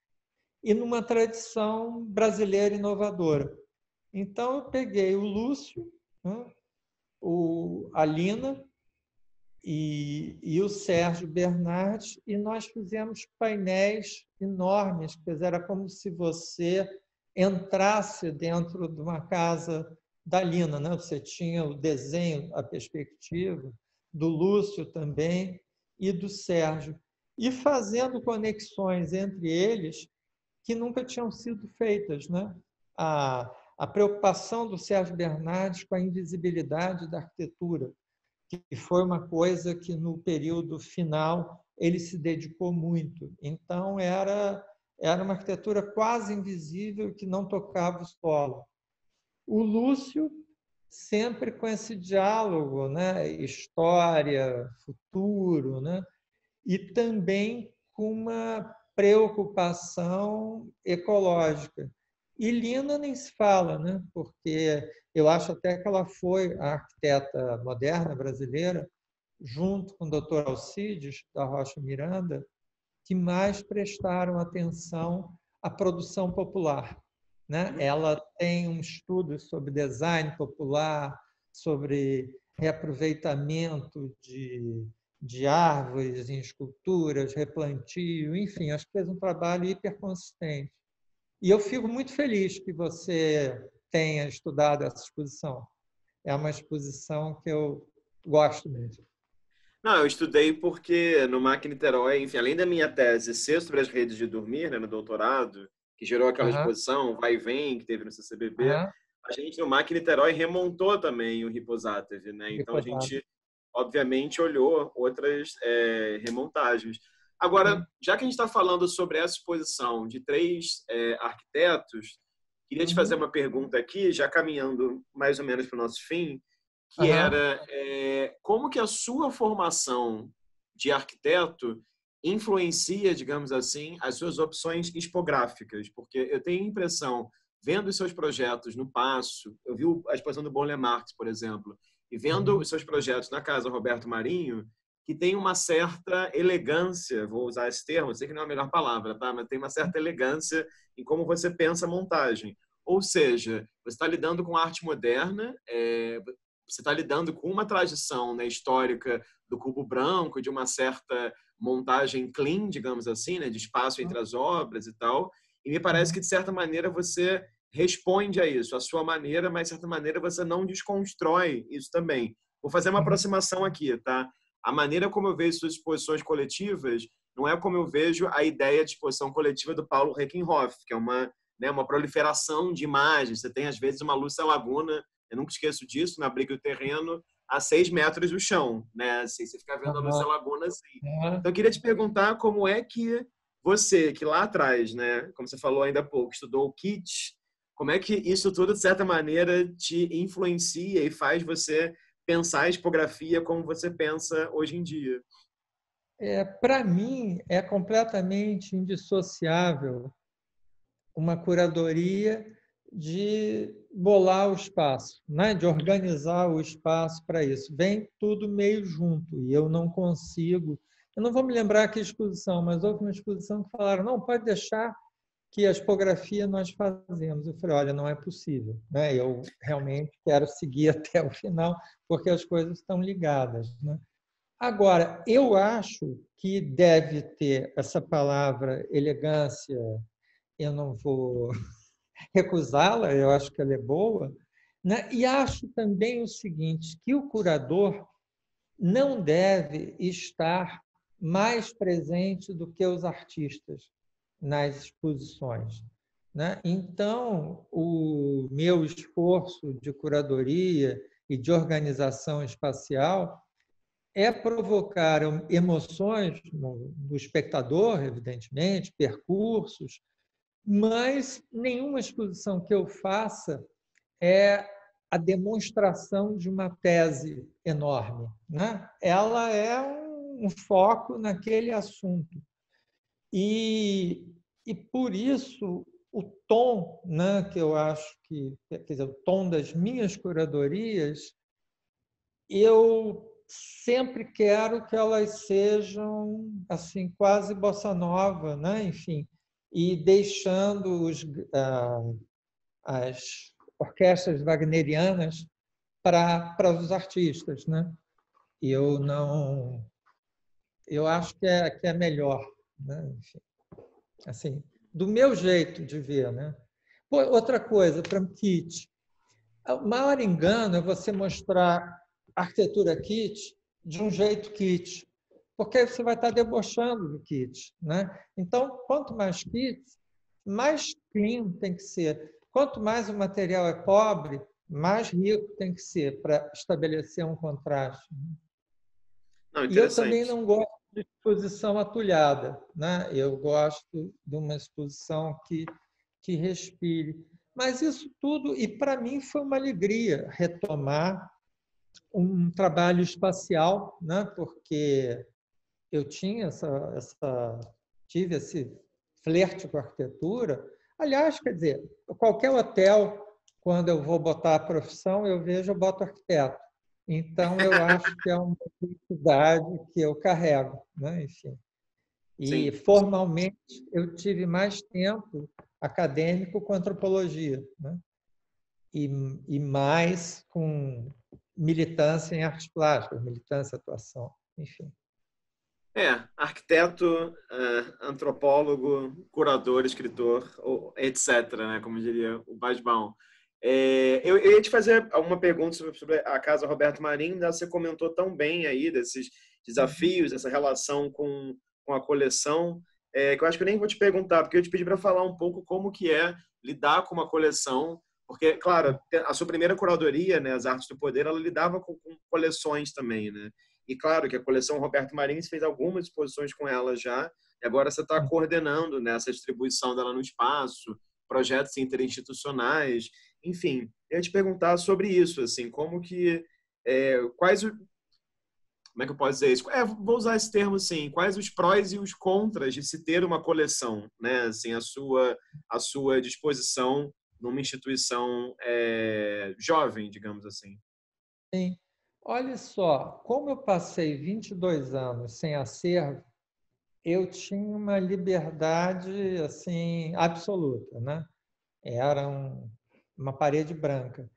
e numa tradição brasileira inovadora. Então, eu peguei o Lúcio, né, o, a Lina e, e, o Sérgio Bernardes, e nós fizemos painéis enormes, dizer, era como se você entrasse dentro de uma casa da Lina. Né? Você tinha o desenho, a perspectiva, do Lúcio também e do Sérgio. E fazendo conexões entre eles, que nunca tinham sido feitas. Né? A, a preocupação do Sérgio Bernardes com a invisibilidade da arquitetura, que foi uma coisa que no período final ele se dedicou muito. Então era era uma arquitetura quase invisível que não tocava o solo. O Lúcio sempre com esse diálogo, né, história, futuro, né, e também com uma preocupação ecológica. E Lina nem se fala, né? porque eu acho até que ela foi a arquiteta moderna brasileira, junto com o Dr. Alcides, da Rocha Miranda, que mais prestaram atenção à produção popular. Né? Ela tem um estudo sobre design popular, sobre reaproveitamento de de árvores em esculturas, replantio, enfim, acho que fez um trabalho hiperconsistente. E eu fico muito feliz que você tenha estudado essa exposição. É uma exposição que eu gosto mesmo. Não, eu estudei porque no MAC Niterói, enfim, além da minha tese ser sobre as redes de dormir, né, no doutorado, que gerou aquela uhum. exposição Vai e Vem, que teve no CCBB, uhum. a gente no MAC Niterói remontou também o Riposatev, né? Então a gente obviamente, olhou outras é, remontagens. Agora, uhum. já que a gente está falando sobre essa exposição de três é, arquitetos, queria te fazer uhum. uma pergunta aqui, já caminhando mais ou menos para o nosso fim, que uhum. era é, como que a sua formação de arquiteto influencia, digamos assim, as suas opções expográficas? Porque eu tenho a impressão, vendo os seus projetos no Passo, eu vi a exposição do Bon Marx, por exemplo, e vendo uhum. os seus projetos na Casa Roberto Marinho, que tem uma certa elegância, vou usar esse termo, sei que não é a melhor palavra, tá? mas tem uma certa elegância em como você pensa a montagem. Ou seja, você está lidando com arte moderna, é, você está lidando com uma tradição né, histórica do cubo branco, de uma certa montagem clean, digamos assim, né, de espaço entre as obras e tal. E me parece uhum. que, de certa maneira, você responde a isso, a sua maneira, mas de certa maneira você não desconstrói isso também. Vou fazer uma uhum. aproximação aqui, tá? A maneira como eu vejo suas exposições coletivas não é como eu vejo a ideia de exposição coletiva do Paulo Reckenhoff, que é uma, né, uma proliferação de imagens. Você tem, às vezes, uma luz laguna, eu nunca esqueço disso, na briga do terreno, a seis metros do chão, né? Assim, você fica vendo a luz laguna assim. Então, eu queria te perguntar como é que você, que lá atrás, né, como você falou ainda há pouco, estudou o kit como é que isso tudo, de certa maneira, te influencia e faz você pensar a expografia como você pensa hoje em dia? É, Para mim, é completamente indissociável uma curadoria de bolar o espaço, né? de organizar o espaço para isso. Vem tudo meio junto e eu não consigo. Eu não vou me lembrar que exposição, mas houve uma exposição que falaram: não, pode deixar que a tipografia nós fazemos. Eu falei, olha, não é possível. Né? Eu realmente quero seguir (laughs) até o final, porque as coisas estão ligadas. Né? Agora, eu acho que deve ter essa palavra elegância, eu não vou (laughs) recusá-la, eu acho que ela é boa, né? e acho também o seguinte, que o curador não deve estar mais presente do que os artistas nas exposições. Né? Então, o meu esforço de curadoria e de organização espacial é provocar emoções do espectador, evidentemente, percursos, mas nenhuma exposição que eu faça é a demonstração de uma tese enorme. Né? Ela é um foco naquele assunto. E, e por isso o tom, né, que eu acho que, quer dizer, o tom das minhas curadorias, eu sempre quero que elas sejam assim quase bossa nova, né? Enfim, e deixando os, ah, as orquestras wagnerianas para os artistas, né? Eu não, eu acho que é que é melhor né? Enfim, assim, do meu jeito de ver. Né? Pô, outra coisa, para kit. O maior engano é você mostrar arquitetura kit de um jeito kit, porque você vai estar debochando do kit. Né? Então, quanto mais kit, mais clean tem que ser. Quanto mais o material é pobre, mais rico tem que ser para estabelecer um contraste. Não, e eu também não gosto de exposição atulhada. Né? Eu gosto de uma exposição que, que respire. Mas isso tudo, e para mim foi uma alegria retomar um trabalho espacial, né? porque eu tinha essa, essa, tive esse flerte com a arquitetura. Aliás, quer dizer, qualquer hotel, quando eu vou botar a profissão, eu vejo, eu boto arquiteto. Então, eu acho que é uma identidade que eu carrego, né? enfim. E, Sim. formalmente, eu tive mais tempo acadêmico com antropologia, né? e, e mais com militância em artes plásticas, militância, atuação, enfim. É, arquiteto, eh, antropólogo, curador, escritor, etc., né? como diria o Basbão. É, eu, eu, ia te fazer uma pergunta sobre, sobre, a casa Roberto Marinho. Né? Você comentou tão bem aí desses desafios, essa relação com, com a coleção, é, que eu acho que eu nem vou te perguntar, porque eu te pedi para falar um pouco como que é lidar com uma coleção, porque, claro, a sua primeira curadoria, né, as Artes do Poder, ela lidava com, com coleções também, né? E claro que a coleção Roberto Marins fez algumas exposições com ela já, e agora você está coordenando né, essa distribuição dela no espaço, projetos interinstitucionais. Enfim, eu te perguntar sobre isso, assim, como que, é, quais como é que eu posso dizer isso? É, vou usar esse termo assim, quais os prós e os contras de se ter uma coleção, né? Assim, a sua, a sua disposição numa instituição é, jovem, digamos assim. Sim. Olha só, como eu passei 22 anos sem acervo, eu tinha uma liberdade assim absoluta, né? Era um, uma parede branca.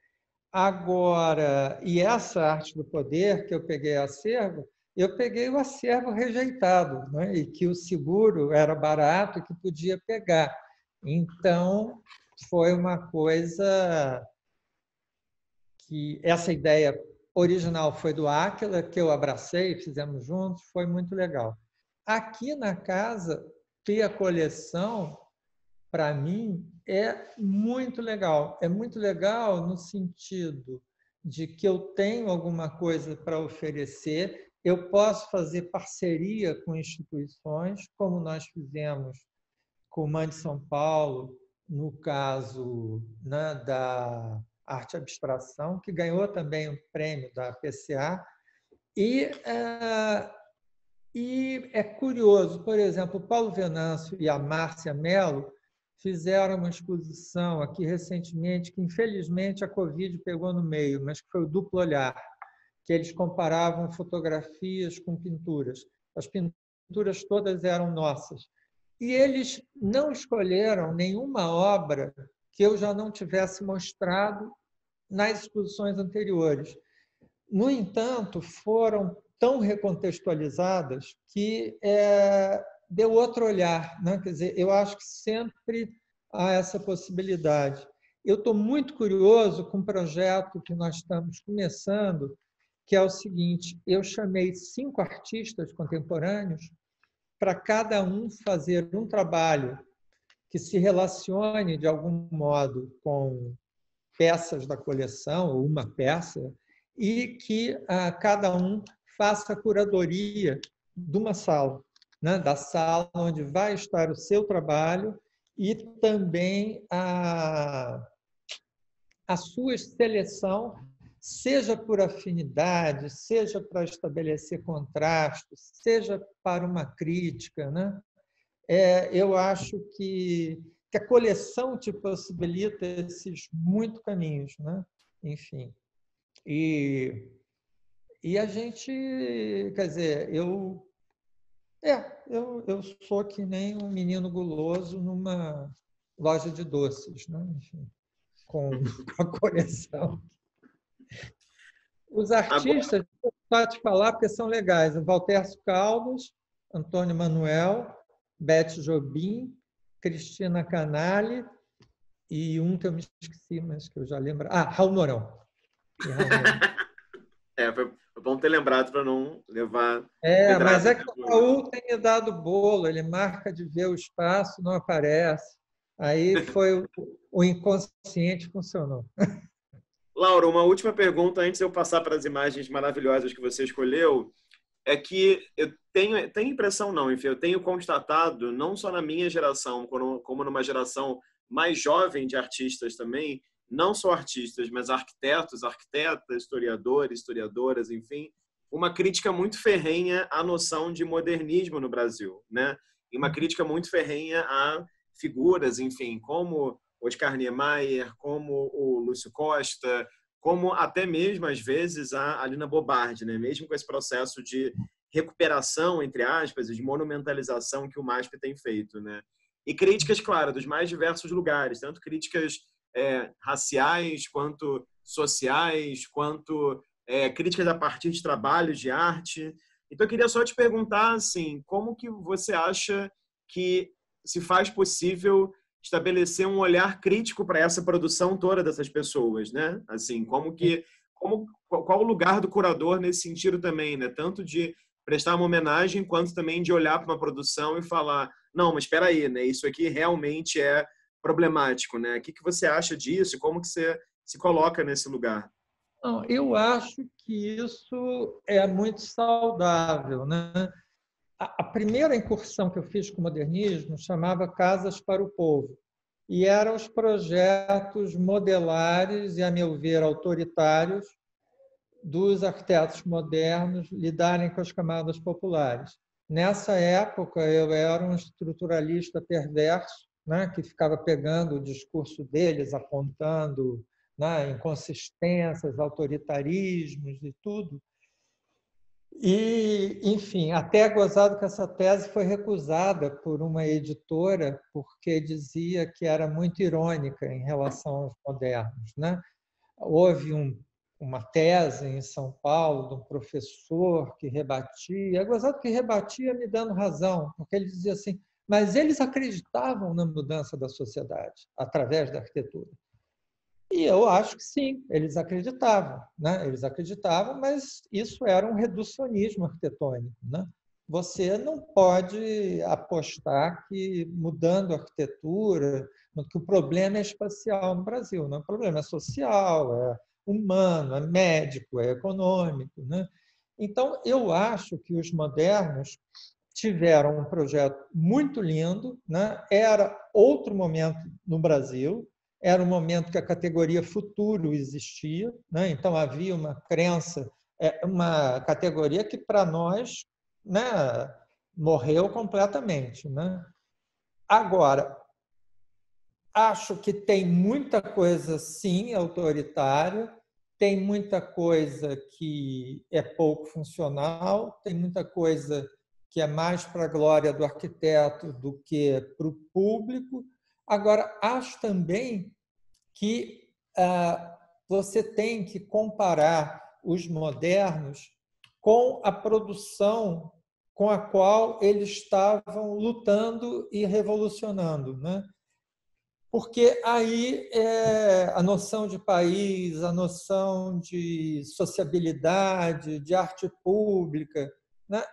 Agora, e essa arte do poder que eu peguei acervo, eu peguei o acervo rejeitado, né? e que o seguro era barato que podia pegar. Então, foi uma coisa que essa ideia original foi do Áquila, que eu abracei, fizemos juntos, foi muito legal. Aqui na casa, ter a coleção, para mim, é muito legal. É muito legal no sentido de que eu tenho alguma coisa para oferecer, eu posso fazer parceria com instituições, como nós fizemos com o MAN de São Paulo, no caso né, da arte abstração, que ganhou também o um prêmio da PCA. E, é, e é curioso, por exemplo, Paulo Venâncio e a Márcia Mello fizeram uma exposição aqui recentemente, que infelizmente a Covid pegou no meio, mas que foi o duplo olhar, que eles comparavam fotografias com pinturas. As pinturas todas eram nossas. E eles não escolheram nenhuma obra que eu já não tivesse mostrado nas exposições anteriores. No entanto, foram tão recontextualizadas que é, deu outro olhar. Né? Quer dizer, eu acho que sempre há essa possibilidade. Eu estou muito curioso com um projeto que nós estamos começando, que é o seguinte: eu chamei cinco artistas contemporâneos para cada um fazer um trabalho que se relacione de algum modo com peças da coleção ou uma peça e que ah, cada um faça a curadoria de uma sala, né? da sala onde vai estar o seu trabalho e também a, a sua seleção, seja por afinidade, seja para estabelecer contrastes, seja para uma crítica. Né? É, eu acho que, que a coleção te possibilita esses muitos caminhos. Né? Enfim. E, e a gente, quer dizer, eu é, eu, eu sou que nem um menino guloso numa loja de doces, né? Enfim, com, (laughs) com a coleção. Os artistas, vou te falar porque são legais. O Valtercio Caldas, Antônio Manuel, Beth Jobim, Cristina Canali e um que eu me esqueci, mas que eu já lembro. Ah, Raul Mourão. Raul Mourão. (laughs) é, foi, bom ter lembrado para não levar. É, mas é que o Raul tem me dado bolo, ele marca de ver o espaço, não aparece. Aí foi o, inconsciente funcionou. (laughs) Laura, uma última pergunta antes de eu passar para as imagens maravilhosas que você escolheu. É que eu tenho, tenho impressão, não, enfim, eu tenho constatado, não só na minha geração, como numa geração mais jovem de artistas também, não só artistas, mas arquitetos, arquitetas, historiadores, historiadoras, enfim, uma crítica muito ferrenha à noção de modernismo no Brasil, né? E uma crítica muito ferrenha a figuras, enfim, como Oscar Niemeyer, como o Lúcio Costa, como até mesmo às vezes a Alina Bobardi, né? Mesmo com esse processo de recuperação entre aspas, de monumentalização que o MASP tem feito, né? E críticas, claro, dos mais diversos lugares, tanto críticas é, raciais, quanto sociais, quanto é, críticas a partir de trabalhos de arte. Então, eu queria só te perguntar, assim, como que você acha que se faz possível estabelecer um olhar crítico para essa produção toda dessas pessoas, né? Assim, como que como qual o lugar do curador nesse sentido também, né? Tanto de prestar uma homenagem quanto também de olhar para uma produção e falar, não, mas espera aí, né? Isso aqui realmente é problemático, né? O que, que você acha disso? Como que você se coloca nesse lugar? Não, eu acho que isso é muito saudável, né? A primeira incursão que eu fiz com o modernismo chamava Casas para o Povo e eram os projetos modelares e, a meu ver, autoritários dos arquitetos modernos lidarem com as camadas populares. Nessa época, eu era um estruturalista perverso né, que ficava pegando o discurso deles, apontando né, inconsistências, autoritarismos e tudo. E, enfim, até gozado que essa tese foi recusada por uma editora porque dizia que era muito irônica em relação aos modernos. Né? Houve um, uma tese em São Paulo de um professor que rebatia, é gozado que rebatia me dando razão, porque ele dizia assim, mas eles acreditavam na mudança da sociedade através da arquitetura. E eu acho que sim, eles acreditavam, né? Eles acreditavam, mas isso era um reducionismo arquitetônico, né? Você não pode apostar que mudando a arquitetura, que o problema é espacial no Brasil, não, o problema é social, é humano, é médico, é econômico, né? Então, eu acho que os modernos tiveram um projeto muito lindo, né? era outro momento no Brasil, era um momento que a categoria futuro existia, né? então havia uma crença, é, uma categoria que para nós né, morreu completamente. Né? Agora, acho que tem muita coisa, sim, autoritária, tem muita coisa que é pouco funcional, tem muita coisa que é mais para a glória do arquiteto do que para o público. Agora, acho também que ah, você tem que comparar os modernos com a produção com a qual eles estavam lutando e revolucionando. Né? Porque aí é, a noção de país, a noção de sociabilidade, de arte pública, né?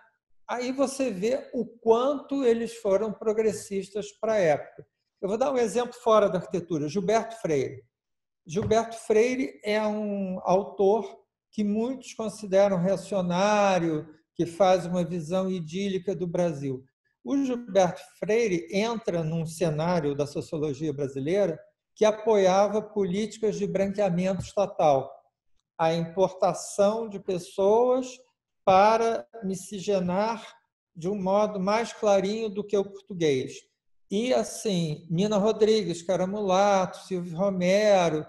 Aí você vê o quanto eles foram progressistas para a época. Eu vou dar um exemplo fora da arquitetura: Gilberto Freire. Gilberto Freire é um autor que muitos consideram reacionário, que faz uma visão idílica do Brasil. O Gilberto Freire entra num cenário da sociologia brasileira que apoiava políticas de branqueamento estatal, a importação de pessoas para miscigenar de um modo mais clarinho do que o português. E assim, Nina Rodrigues, Caramulato, Silvio Romero,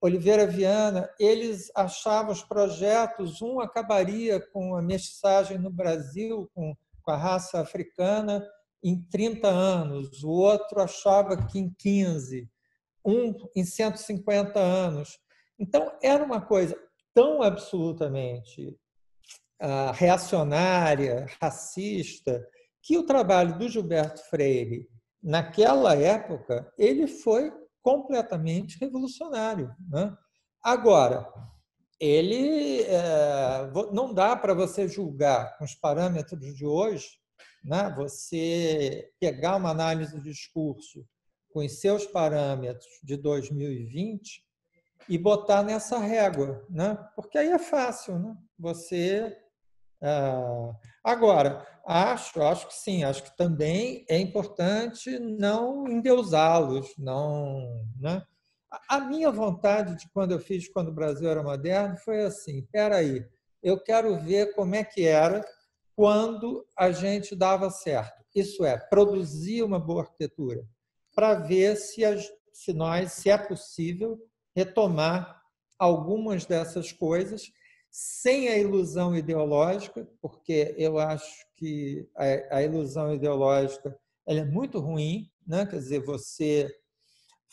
Oliveira Viana, eles achavam os projetos, um acabaria com a mestiçagem no Brasil, com, com a raça africana, em 30 anos, o outro achava que em 15, um em 150 anos. Então, era uma coisa tão absolutamente reacionária, racista, que o trabalho do Gilberto Freire, naquela época, ele foi completamente revolucionário. Né? Agora, ele é, não dá para você julgar com os parâmetros de hoje, né? você pegar uma análise do discurso com os seus parâmetros de 2020 e botar nessa régua, né? porque aí é fácil. Né? Você ah, agora, acho, acho que sim, acho que também é importante não endeusá-los, não, né? A minha vontade de quando eu fiz quando o Brasil era moderno foi assim: espera aí, eu quero ver como é que era quando a gente dava certo. Isso é, produzir uma boa arquitetura, para ver se, se nós, se é possível, retomar algumas dessas coisas sem a ilusão ideológica, porque eu acho que a, a ilusão ideológica é muito ruim, né? quer dizer, você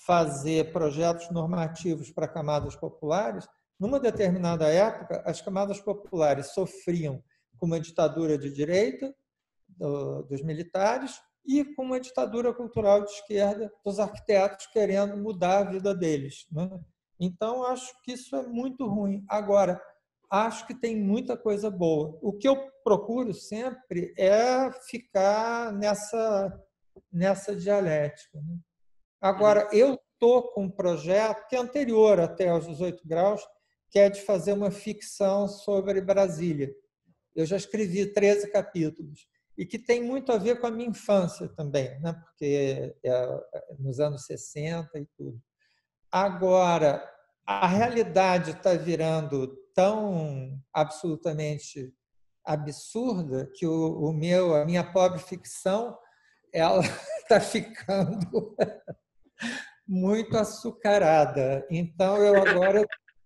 fazer projetos normativos para camadas populares. Numa determinada época, as camadas populares sofriam com uma ditadura de direita do, dos militares e com uma ditadura cultural de esquerda dos arquitetos querendo mudar a vida deles. Né? Então, acho que isso é muito ruim. Agora, acho que tem muita coisa boa. O que eu procuro sempre é ficar nessa, nessa dialética. Né? Agora, eu estou com um projeto que é anterior até aos 18 graus, que é de fazer uma ficção sobre Brasília. Eu já escrevi 13 capítulos e que tem muito a ver com a minha infância também, né? porque é nos anos 60 e tudo. Agora, a realidade está virando tão absolutamente absurda que o, o meu, a minha pobre ficção, ela está (laughs) ficando muito açucarada. Então eu agora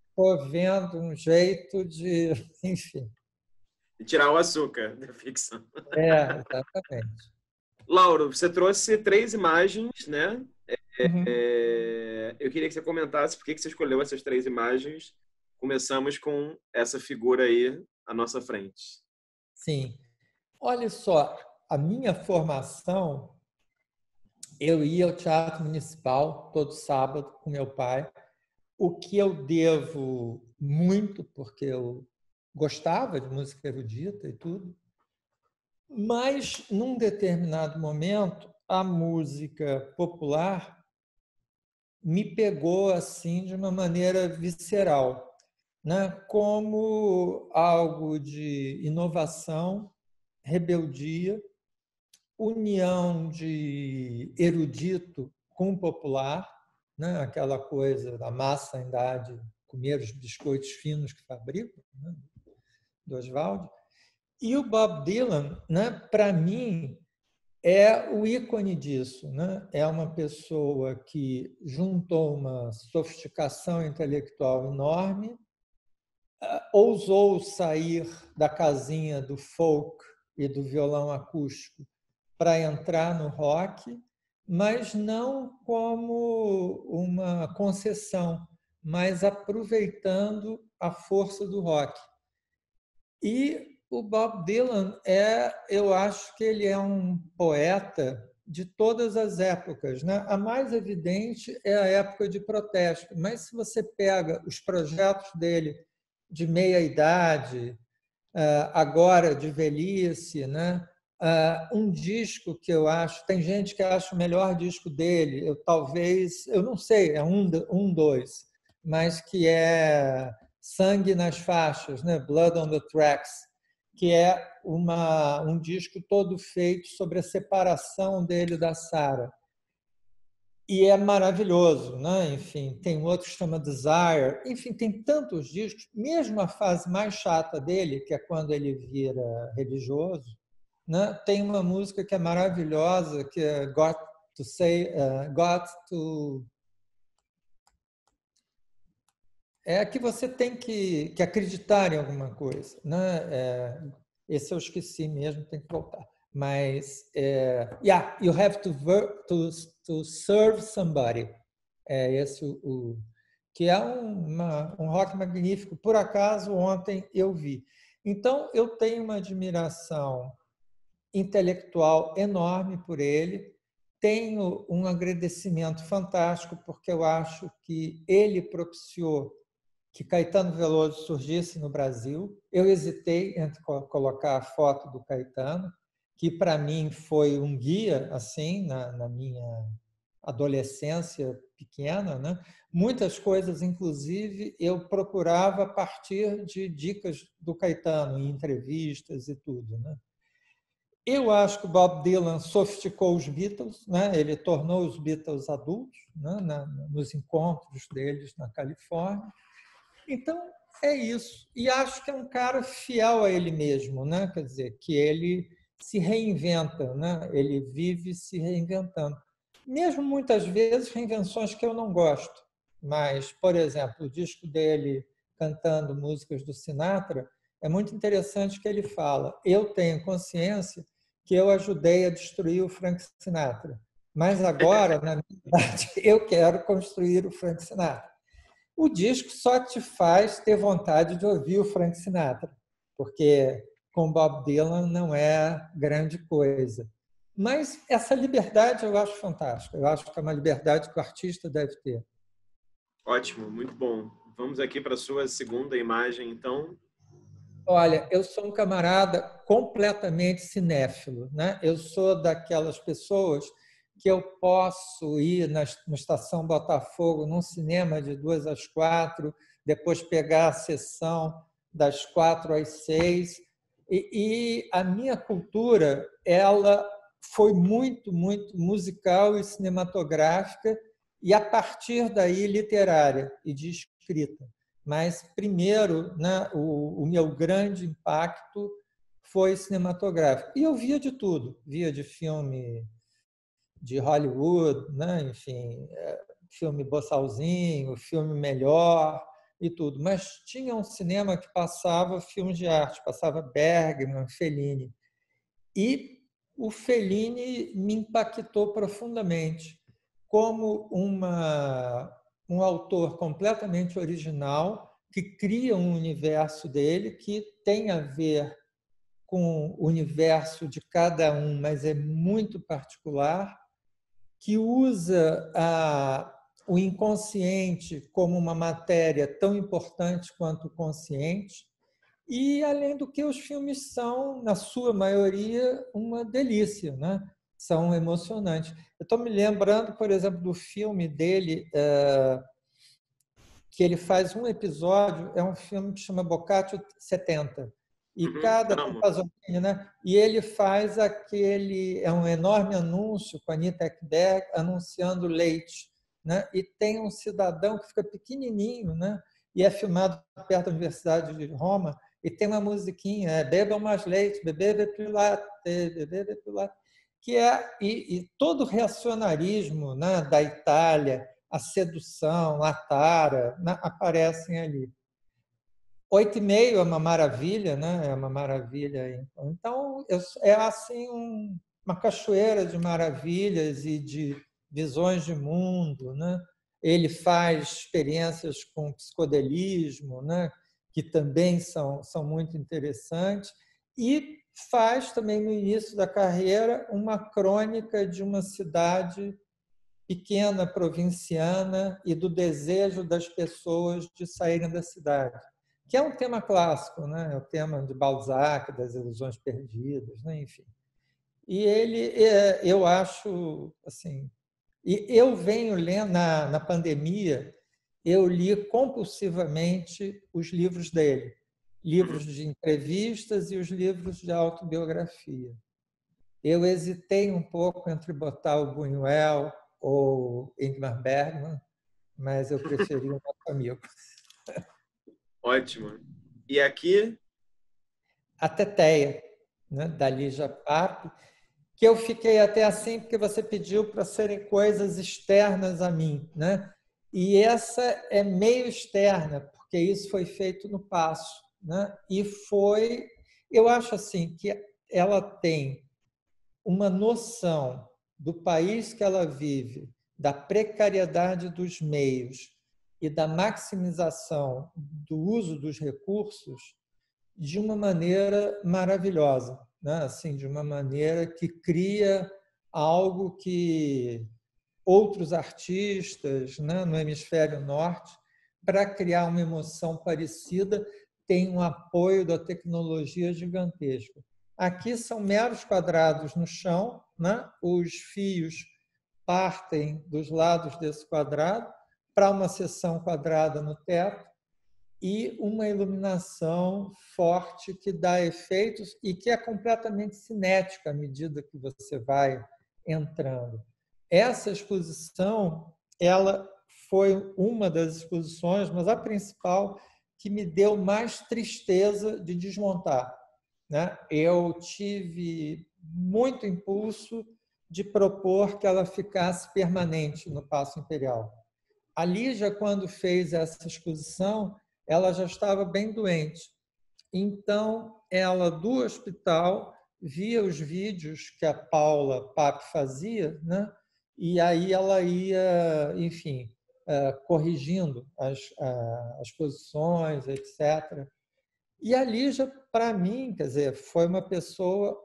estou vendo um jeito de, (laughs) enfim, de tirar o açúcar da ficção. É, exatamente. Lauro, você trouxe três imagens, né? Uhum. É, eu queria que você comentasse por que você escolheu essas três imagens começamos com essa figura aí à nossa frente. Sim. Olha só, a minha formação, eu ia ao Teatro Municipal todo sábado com meu pai, o que eu devo muito, porque eu gostava de música erudita e tudo, mas num determinado momento a música popular me pegou assim de uma maneira visceral né, como algo de inovação, rebeldia, união de erudito com popular, né, aquela coisa da massa ainda de comer os biscoitos finos que fabricam, né, do Oswald. E o Bob Dylan, né, para mim, é o ícone disso. Né? É uma pessoa que juntou uma sofisticação intelectual enorme ousou sair da casinha do folk e do violão acústico para entrar no rock, mas não como uma concessão, mas aproveitando a força do rock. E o Bob Dylan é, eu acho que ele é um poeta de todas as épocas. Né? A mais evidente é a época de protesto, mas se você pega os projetos dele de meia idade, eh, agora de velhice, né? Eh, um disco que eu acho, tem gente que acha o melhor disco dele, eu talvez, eu não sei, é um, um dois, mas que é Sangue nas Faixas, né? Blood on the Tracks, que é uma, um disco todo feito sobre a separação dele da Sarah. E é maravilhoso, né? Enfim, tem outro que chama Desire. Enfim, tem tantos discos. Mesmo a fase mais chata dele, que é quando ele vira religioso, né? Tem uma música que é maravilhosa, que é Got to Say, uh, Got to é que você tem que, que acreditar em alguma coisa. Né? É, esse eu esqueci mesmo, tem que voltar. Mas, é, yeah, you have to, to, to serve somebody. É esse o, o que é uma, um rock magnífico. Por acaso, ontem eu vi. Então, eu tenho uma admiração intelectual enorme por ele. Tenho um agradecimento fantástico, porque eu acho que ele propiciou que Caetano Veloso surgisse no Brasil. Eu hesitei entre colocar a foto do Caetano, que para mim foi um guia assim na, na minha adolescência pequena, né? Muitas coisas, inclusive, eu procurava partir de dicas do Caetano em entrevistas e tudo, né? Eu acho que Bob Dylan sofisticou os Beatles, né? Ele tornou os Beatles adultos, né? Nos encontros deles na Califórnia. Então, é isso. E acho que é um cara fiel a ele mesmo, né? quer dizer, que ele se reinventa, né? ele vive se reinventando. Mesmo muitas vezes reinvenções que eu não gosto, mas, por exemplo, o disco dele cantando músicas do Sinatra, é muito interessante que ele fala: eu tenho consciência que eu ajudei a destruir o Frank Sinatra, mas agora, na verdade, (laughs) eu quero construir o Frank Sinatra o disco só te faz ter vontade de ouvir o Frank Sinatra, porque com Bob Dylan não é grande coisa. Mas essa liberdade eu acho fantástica. Eu acho que é uma liberdade que o artista deve ter. Ótimo, muito bom. Vamos aqui para a sua segunda imagem, então. Olha, eu sou um camarada completamente cinéfilo. Né? Eu sou daquelas pessoas que eu posso ir na, Estação Botafogo, num cinema de duas às quatro, depois pegar a sessão das quatro às seis. E, e a minha cultura, ela foi muito, muito musical e cinematográfica, e a partir daí literária e de escrita. Mas, primeiro, né, o, o meu grande impacto foi cinematográfico. E eu via de tudo: via de filme de Hollywood, né? enfim, é, filme boçalzinho, filme melhor e tudo. Mas tinha um cinema que passava filmes de arte, passava Bergman, Fellini. E o Fellini me impactou profundamente como uma, um autor completamente original que cria um universo dele que tem a ver com o universo de cada um, mas é muito particular que usa a, o inconsciente como uma matéria tão importante quanto o consciente, e, além do que, os filmes são, na sua maioria, uma delícia, né? são emocionantes. Eu estou me lembrando, por exemplo, do filme dele, é, que ele faz um episódio, é um filme que chama Boccaccio 70, e uhum, cada né? E ele faz aquele é um enorme anúncio com a Anitta Ekberg anunciando leite, né? E tem um cidadão que fica pequenininho, né? E é filmado perto da Universidade de Roma e tem uma musiquinha, é bebam mais leite, beber pilate, beber pilate, que é e, e todo o reacionarismo, né, da Itália, a sedução, a tara, né, aparecem ali. Oito e meio é uma maravilha, né? É uma maravilha. Então, é assim um, uma cachoeira de maravilhas e de visões de mundo, né? Ele faz experiências com psicodelismo, né? Que também são são muito interessantes e faz também no início da carreira uma crônica de uma cidade pequena, provinciana e do desejo das pessoas de saírem da cidade, que é um tema clássico, né? É o tema de Balzac, das ilusões perdidas, né? enfim. E ele, é, eu acho, assim, e eu venho lendo na, na pandemia, eu li compulsivamente os livros dele, livros de entrevistas e os livros de autobiografia. Eu hesitei um pouco entre botar o Buñuel ou Ingmar Bergman, mas eu preferi o nosso amigo. Ótimo. E aqui? A Teteia, né, da Lígia Pape, que eu fiquei até assim porque você pediu para serem coisas externas a mim. Né? E essa é meio externa, porque isso foi feito no passo. Né? E foi, eu acho assim, que ela tem uma noção do país que ela vive, da precariedade dos meios e da maximização do uso dos recursos de uma maneira maravilhosa, né? assim, de uma maneira que cria algo que outros artistas né, no hemisfério norte, para criar uma emoção parecida, têm um apoio da tecnologia gigantesca. Aqui são meros quadrados no chão, né? os fios partem dos lados desse quadrado para uma seção quadrada no teto e uma iluminação forte que dá efeitos e que é completamente cinética à medida que você vai entrando. Essa exposição, ela foi uma das exposições, mas a principal que me deu mais tristeza de desmontar, né? eu tive muito impulso de propor que ela ficasse permanente no Paço Imperial. A Lígia, quando fez essa exposição, ela já estava bem doente. Então, ela do hospital via os vídeos que a Paula Pape fazia, né? e aí ela ia, enfim, eh, corrigindo as, as posições, etc. E a Lígia, para mim, quer dizer, foi uma pessoa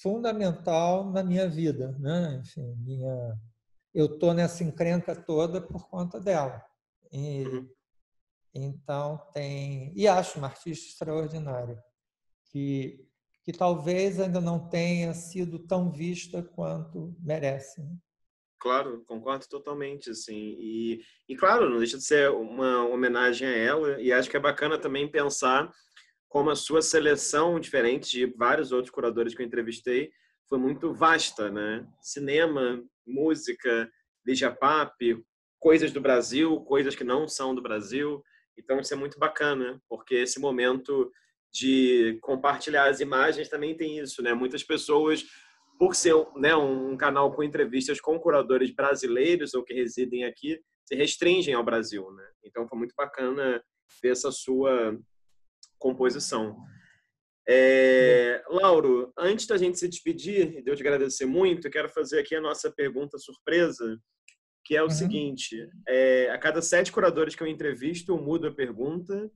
fundamental na minha vida, né? Enfim, minha, eu tô nessa encrenca toda por conta dela. E, uhum. Então tem e acho uma artista extraordinária que que talvez ainda não tenha sido tão vista quanto merece. Né? Claro, concordo totalmente, assim. E, e claro, não deixa de ser uma homenagem a ela. E acho que é bacana também pensar como a sua seleção, diferente de vários outros curadores que eu entrevistei, foi muito vasta, né? Cinema, música, Pape, coisas do Brasil, coisas que não são do Brasil. Então isso é muito bacana, porque esse momento de compartilhar as imagens também tem isso, né? Muitas pessoas por ser né, um canal com entrevistas com curadores brasileiros ou que residem aqui, se restringem ao Brasil, né? Então foi muito bacana ver essa sua composição. É, Lauro, antes da gente se despedir e de eu te agradecer muito, eu quero fazer aqui a nossa pergunta surpresa, que é o uhum. seguinte: é, a cada sete curadores que eu entrevisto, eu mudo a pergunta.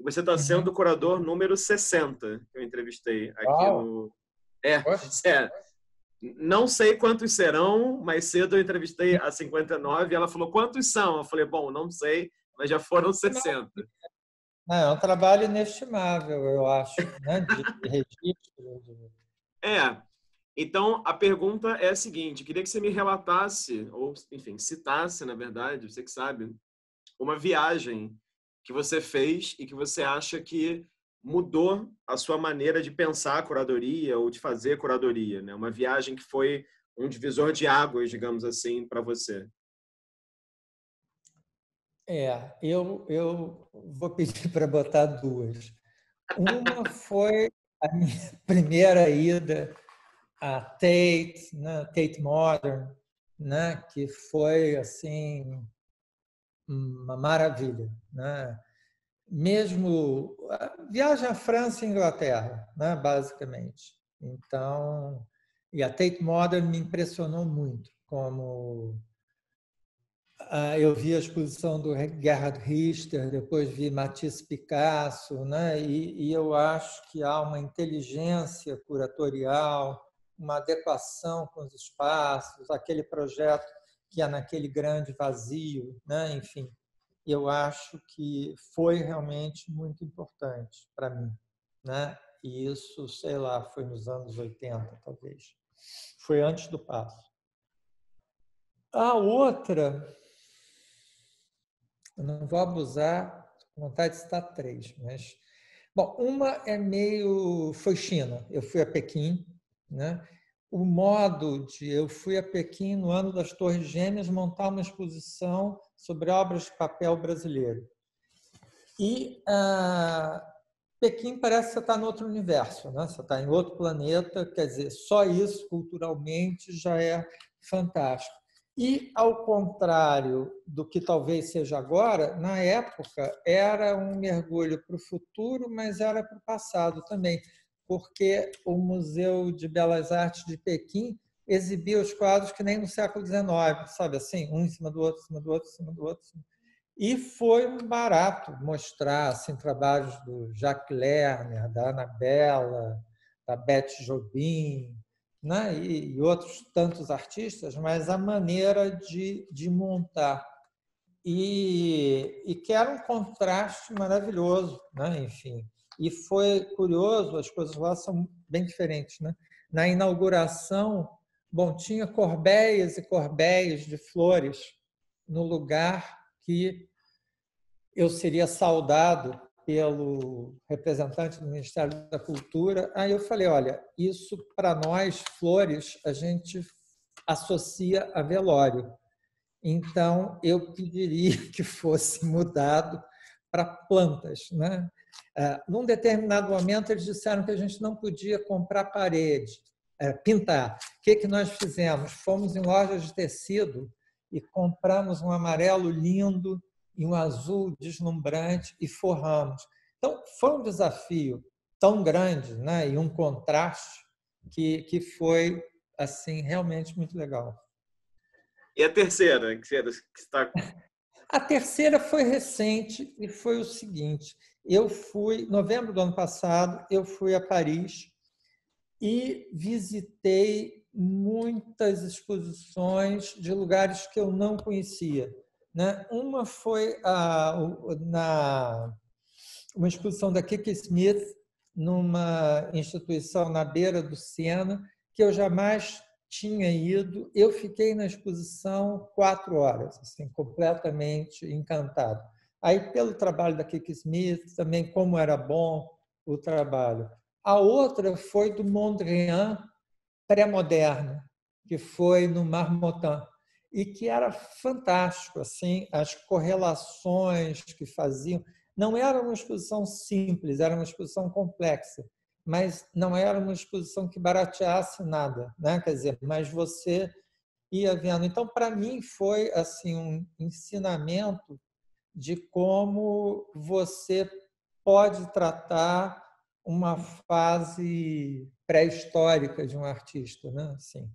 Você está sendo o curador número 60 que eu entrevistei aqui Uau. no. É, (laughs) é, não sei quantos serão, mas cedo eu entrevistei a 59 e ela falou quantos são. Eu falei, bom, não sei, mas já foram 60. É um trabalho inestimável, eu acho, né? de registro. É. Então, a pergunta é a seguinte: queria que você me relatasse, ou, enfim, citasse, na verdade, você que sabe, uma viagem que você fez e que você acha que mudou a sua maneira de pensar a curadoria ou de fazer curadoria, né? Uma viagem que foi um divisor de águas, digamos assim, para você. É, eu, eu vou pedir (laughs) para botar duas. Uma foi a minha (laughs) primeira ida à Tate, né, Tate Modern, né, que foi assim uma maravilha, né? mesmo viagem à França e Inglaterra, né, basicamente. Então, e a Tate Modern me impressionou muito, como eu vi a exposição do Gerhard Richter, depois vi Matisse Picasso, né? e, e eu acho que há uma inteligência curatorial, uma adequação com os espaços, aquele projeto que é naquele grande vazio, né? enfim, eu acho que foi realmente muito importante para mim. Né? E isso, sei lá, foi nos anos 80, talvez. Foi antes do passo. A outra eu não vou abusar, vontade de citar três, mas. Bom, uma é meio. Foi China. Eu fui a Pequim, né? O modo de. Eu fui a Pequim no ano das Torres Gêmeas montar uma exposição sobre obras de papel brasileiro. E ah, Pequim parece que você está em outro universo, né? você está em outro planeta, quer dizer, só isso culturalmente já é fantástico. E, ao contrário do que talvez seja agora, na época era um mergulho para o futuro, mas era para o passado também, porque o Museu de Belas Artes de Pequim exibia os quadros que nem no século XIX, sabe assim, um em cima do outro, em cima do outro, em cima do outro. E foi um barato mostrar assim, trabalhos do Jacques Lerner, da Anabela, da Beth Jobim, né? e, e outros tantos artistas, mas a maneira de, de montar. E, e que era um contraste maravilhoso, né? enfim. E foi curioso, as coisas lá são bem diferentes. Né? Na inauguração, bom, tinha corbéias e corbéias de flores no lugar que eu seria saudado pelo representante do Ministério da Cultura. Aí eu falei, olha, isso para nós, flores, a gente associa a velório. Então, eu pediria (laughs) que fosse mudado para plantas. Né? É, num determinado momento, eles disseram que a gente não podia comprar parede, é, pintar. O que, que nós fizemos? Fomos em lojas de tecido e compramos um amarelo lindo e um azul deslumbrante e forramos. Então, foi um desafio tão grande né? e um contraste que, que foi assim realmente muito legal. E a terceira, que está... (laughs) A terceira foi recente e foi o seguinte: eu fui, novembro do ano passado, eu fui a Paris e visitei muitas exposições de lugares que eu não conhecia. Né? Uma foi a, na uma exposição da Kiki Smith numa instituição na beira do Sena que eu jamais tinha ido. Eu fiquei na exposição quatro horas, assim, completamente encantado. Aí, pelo trabalho da Kiki Smith, também como era bom o trabalho. A outra foi do Mondrian pré-moderno, que foi no Marmottan e que era fantástico assim as correlações que faziam. Não era uma exposição simples era uma exposição complexa mas não era uma exposição que barateasse nada né? Quer dizer mas você ia vendo. Então para mim foi assim um ensinamento de como você pode tratar uma fase pré-histórica de um artista né? Assim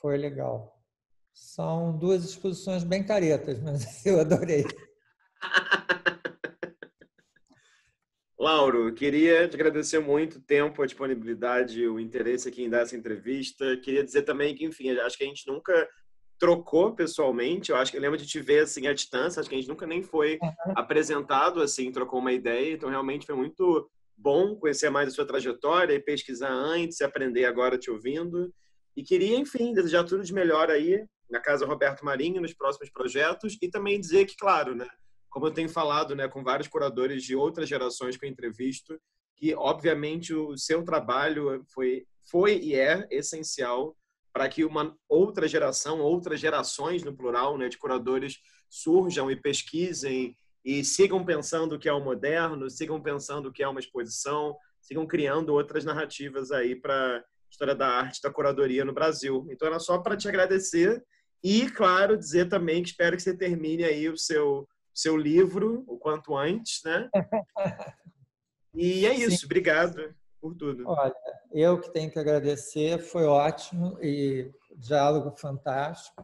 foi legal são duas exposições bem caretas, mas (laughs) eu adorei. (laughs) Lauro, queria te agradecer muito o tempo, a disponibilidade, o interesse aqui em dar essa entrevista. Queria dizer também que, enfim, acho que a gente nunca trocou pessoalmente. Eu acho que eu lembro de te ver assim à distância. Acho que a gente nunca nem foi uhum. apresentado assim, trocou uma ideia. Então, realmente foi muito bom conhecer mais a sua trajetória e pesquisar antes, e aprender agora te ouvindo. E queria, enfim, desejar tudo de melhor aí na Casa Roberto Marinho nos próximos projetos e também dizer que, claro, né, como eu tenho falado né, com vários curadores de outras gerações que eu entrevisto, que obviamente o seu trabalho foi, foi e é essencial para que uma outra geração, outras gerações no plural, né, de curadores surjam e pesquisem e sigam pensando o que é o moderno, sigam pensando o que é uma exposição, sigam criando outras narrativas aí para história da arte, da curadoria no Brasil. Então era só para te agradecer e, claro, dizer também que espero que você termine aí o seu seu livro o quanto antes, né? (laughs) E é isso. Sim. Obrigado por tudo. Olha, eu que tenho que agradecer. Foi ótimo e diálogo fantástico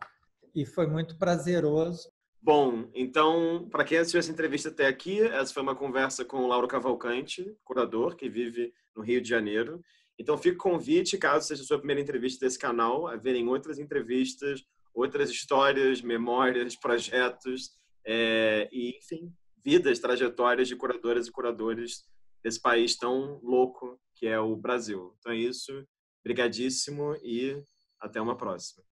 e foi muito prazeroso. Bom, então, para quem assistiu essa entrevista até aqui, essa foi uma conversa com o Lauro Cavalcante, curador, que vive no Rio de Janeiro. Então, fica o convite, caso seja a sua primeira entrevista desse canal, a verem outras entrevistas, outras histórias, memórias, projetos, é, e, enfim, vidas, trajetórias de curadoras e curadores desse país tão louco que é o Brasil. Então é isso. Obrigadíssimo e até uma próxima.